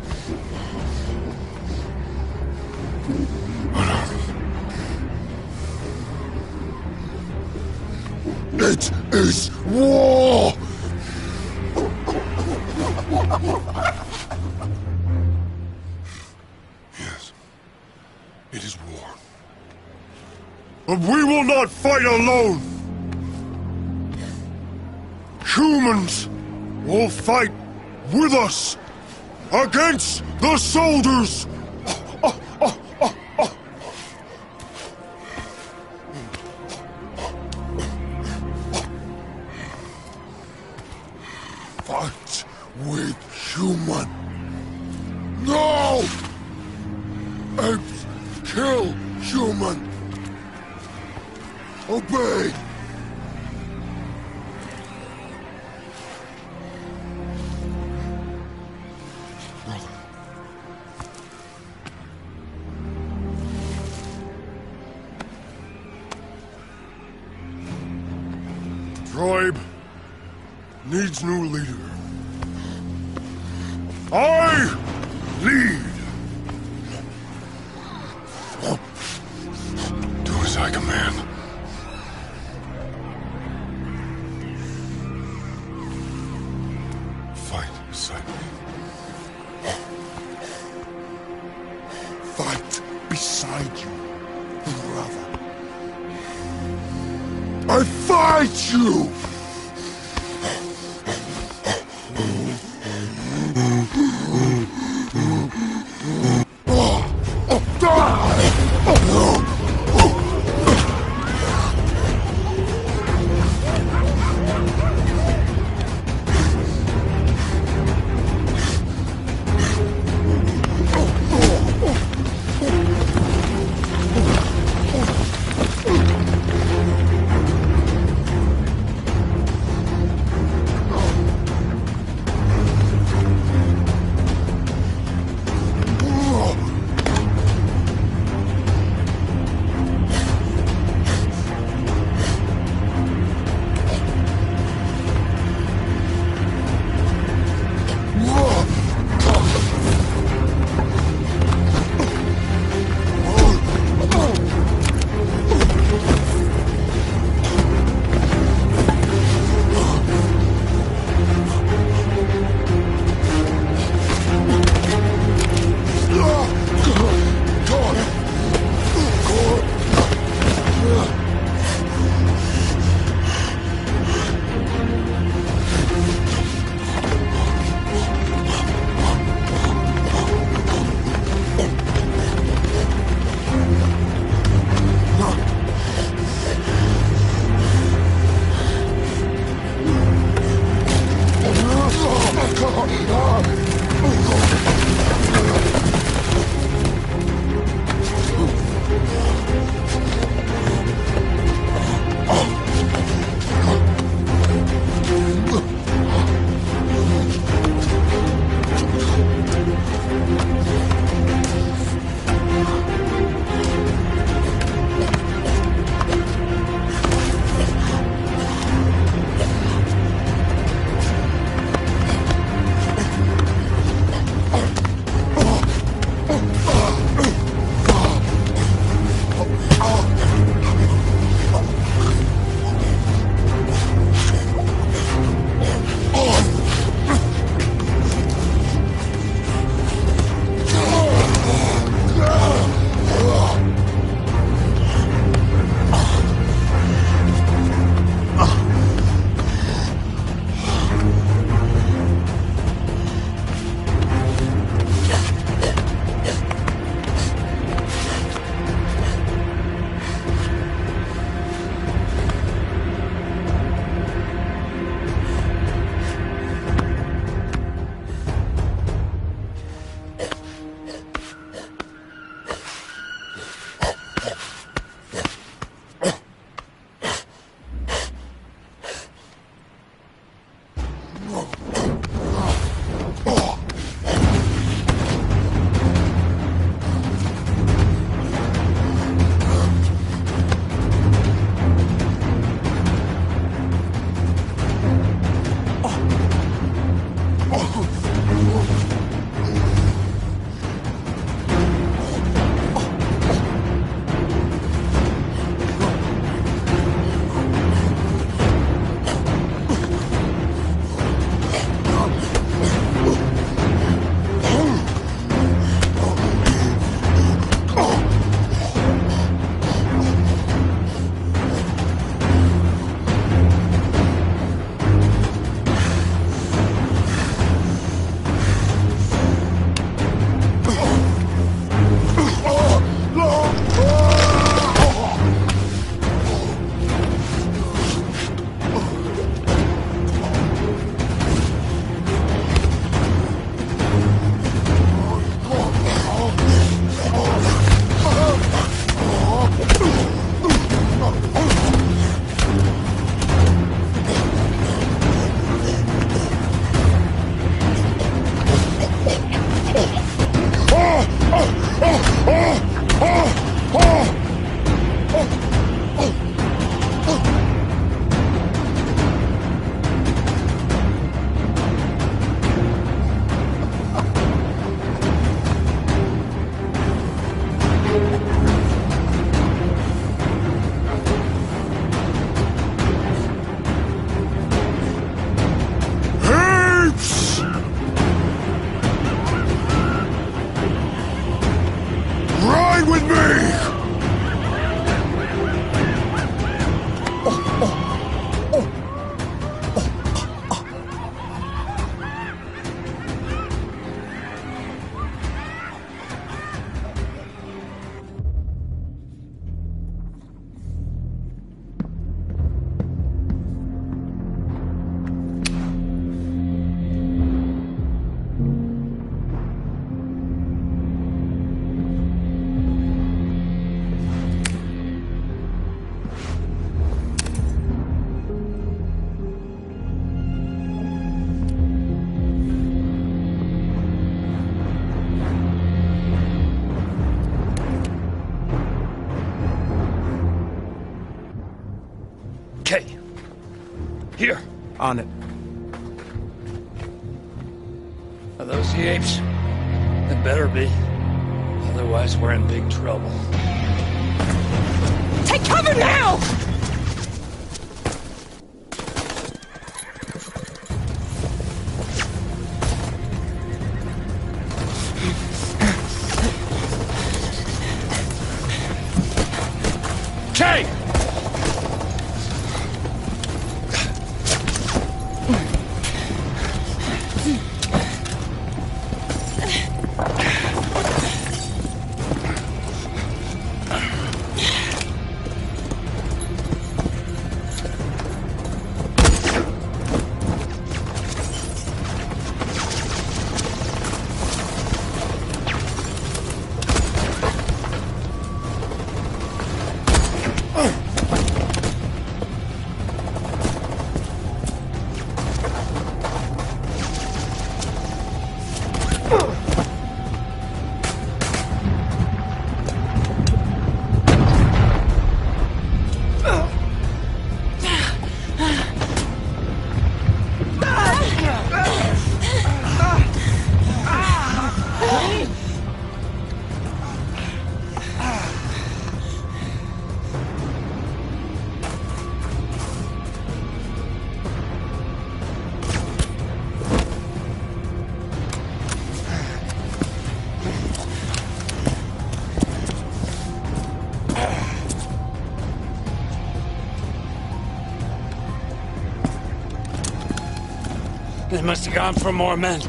They must have gone for more men.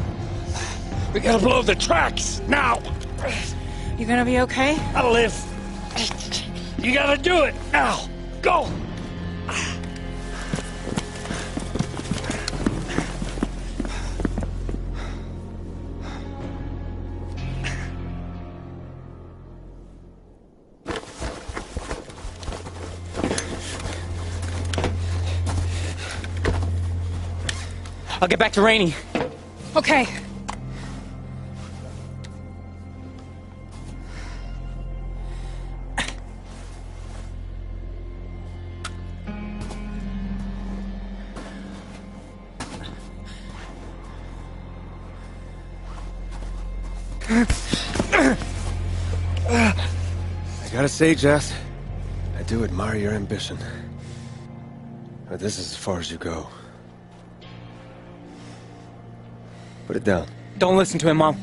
We gotta blow the tracks, now! You gonna be okay? I'll live. You gotta do it, I'll get back to Rainey. Okay. I gotta say, Jess, I do admire your ambition. But this is as far as you go. Put it down. Don't listen to him, Mom.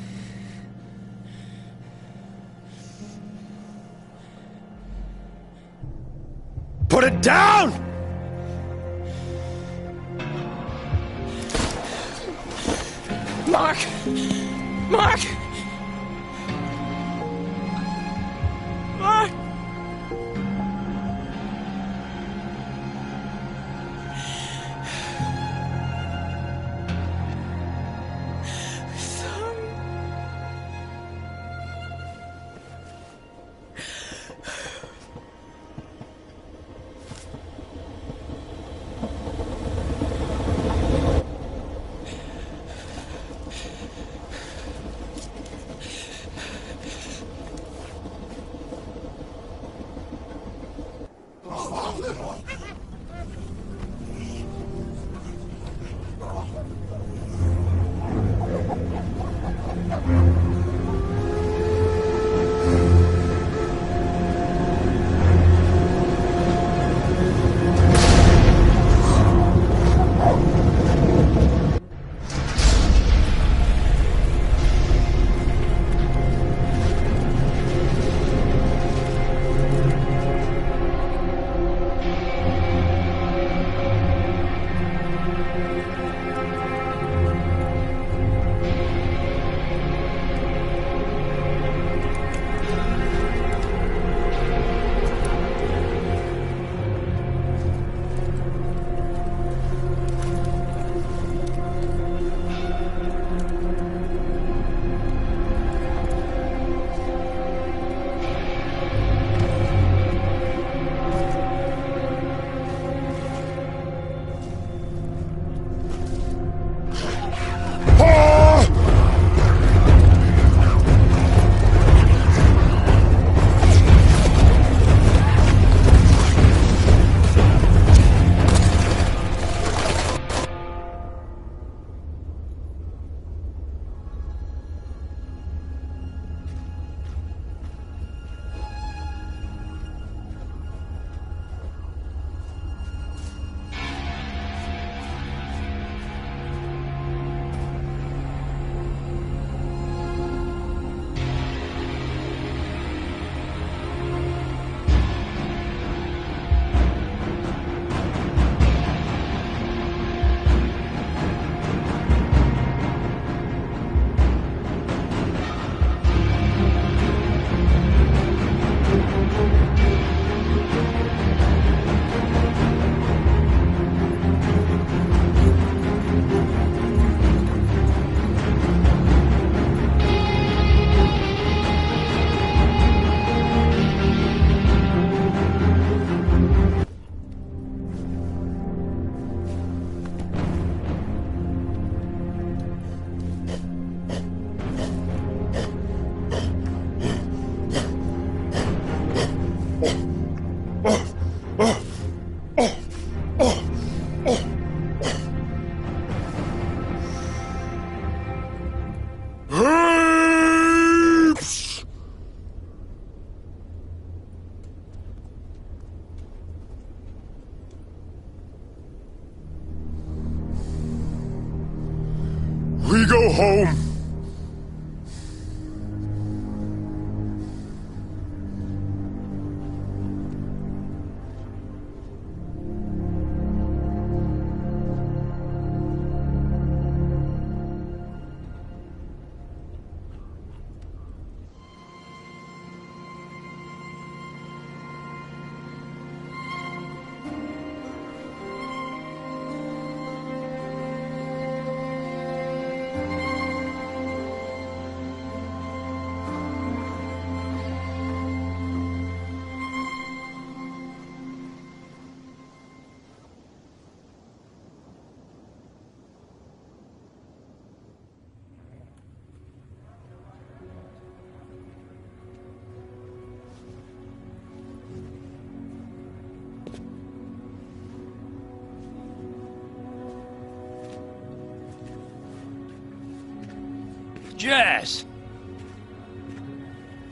Jess!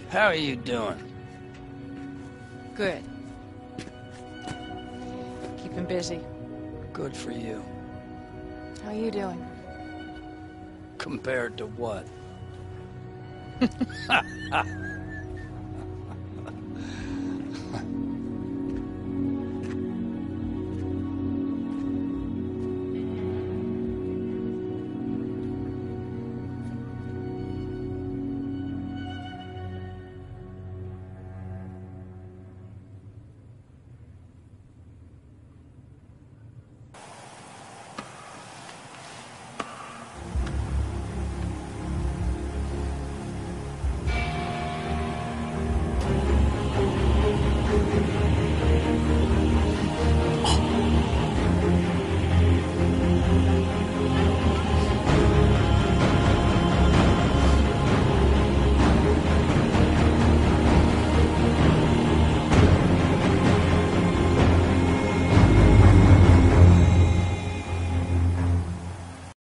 How are you doing? Good. Keeping busy. Good for you. How are you doing? Compared to what?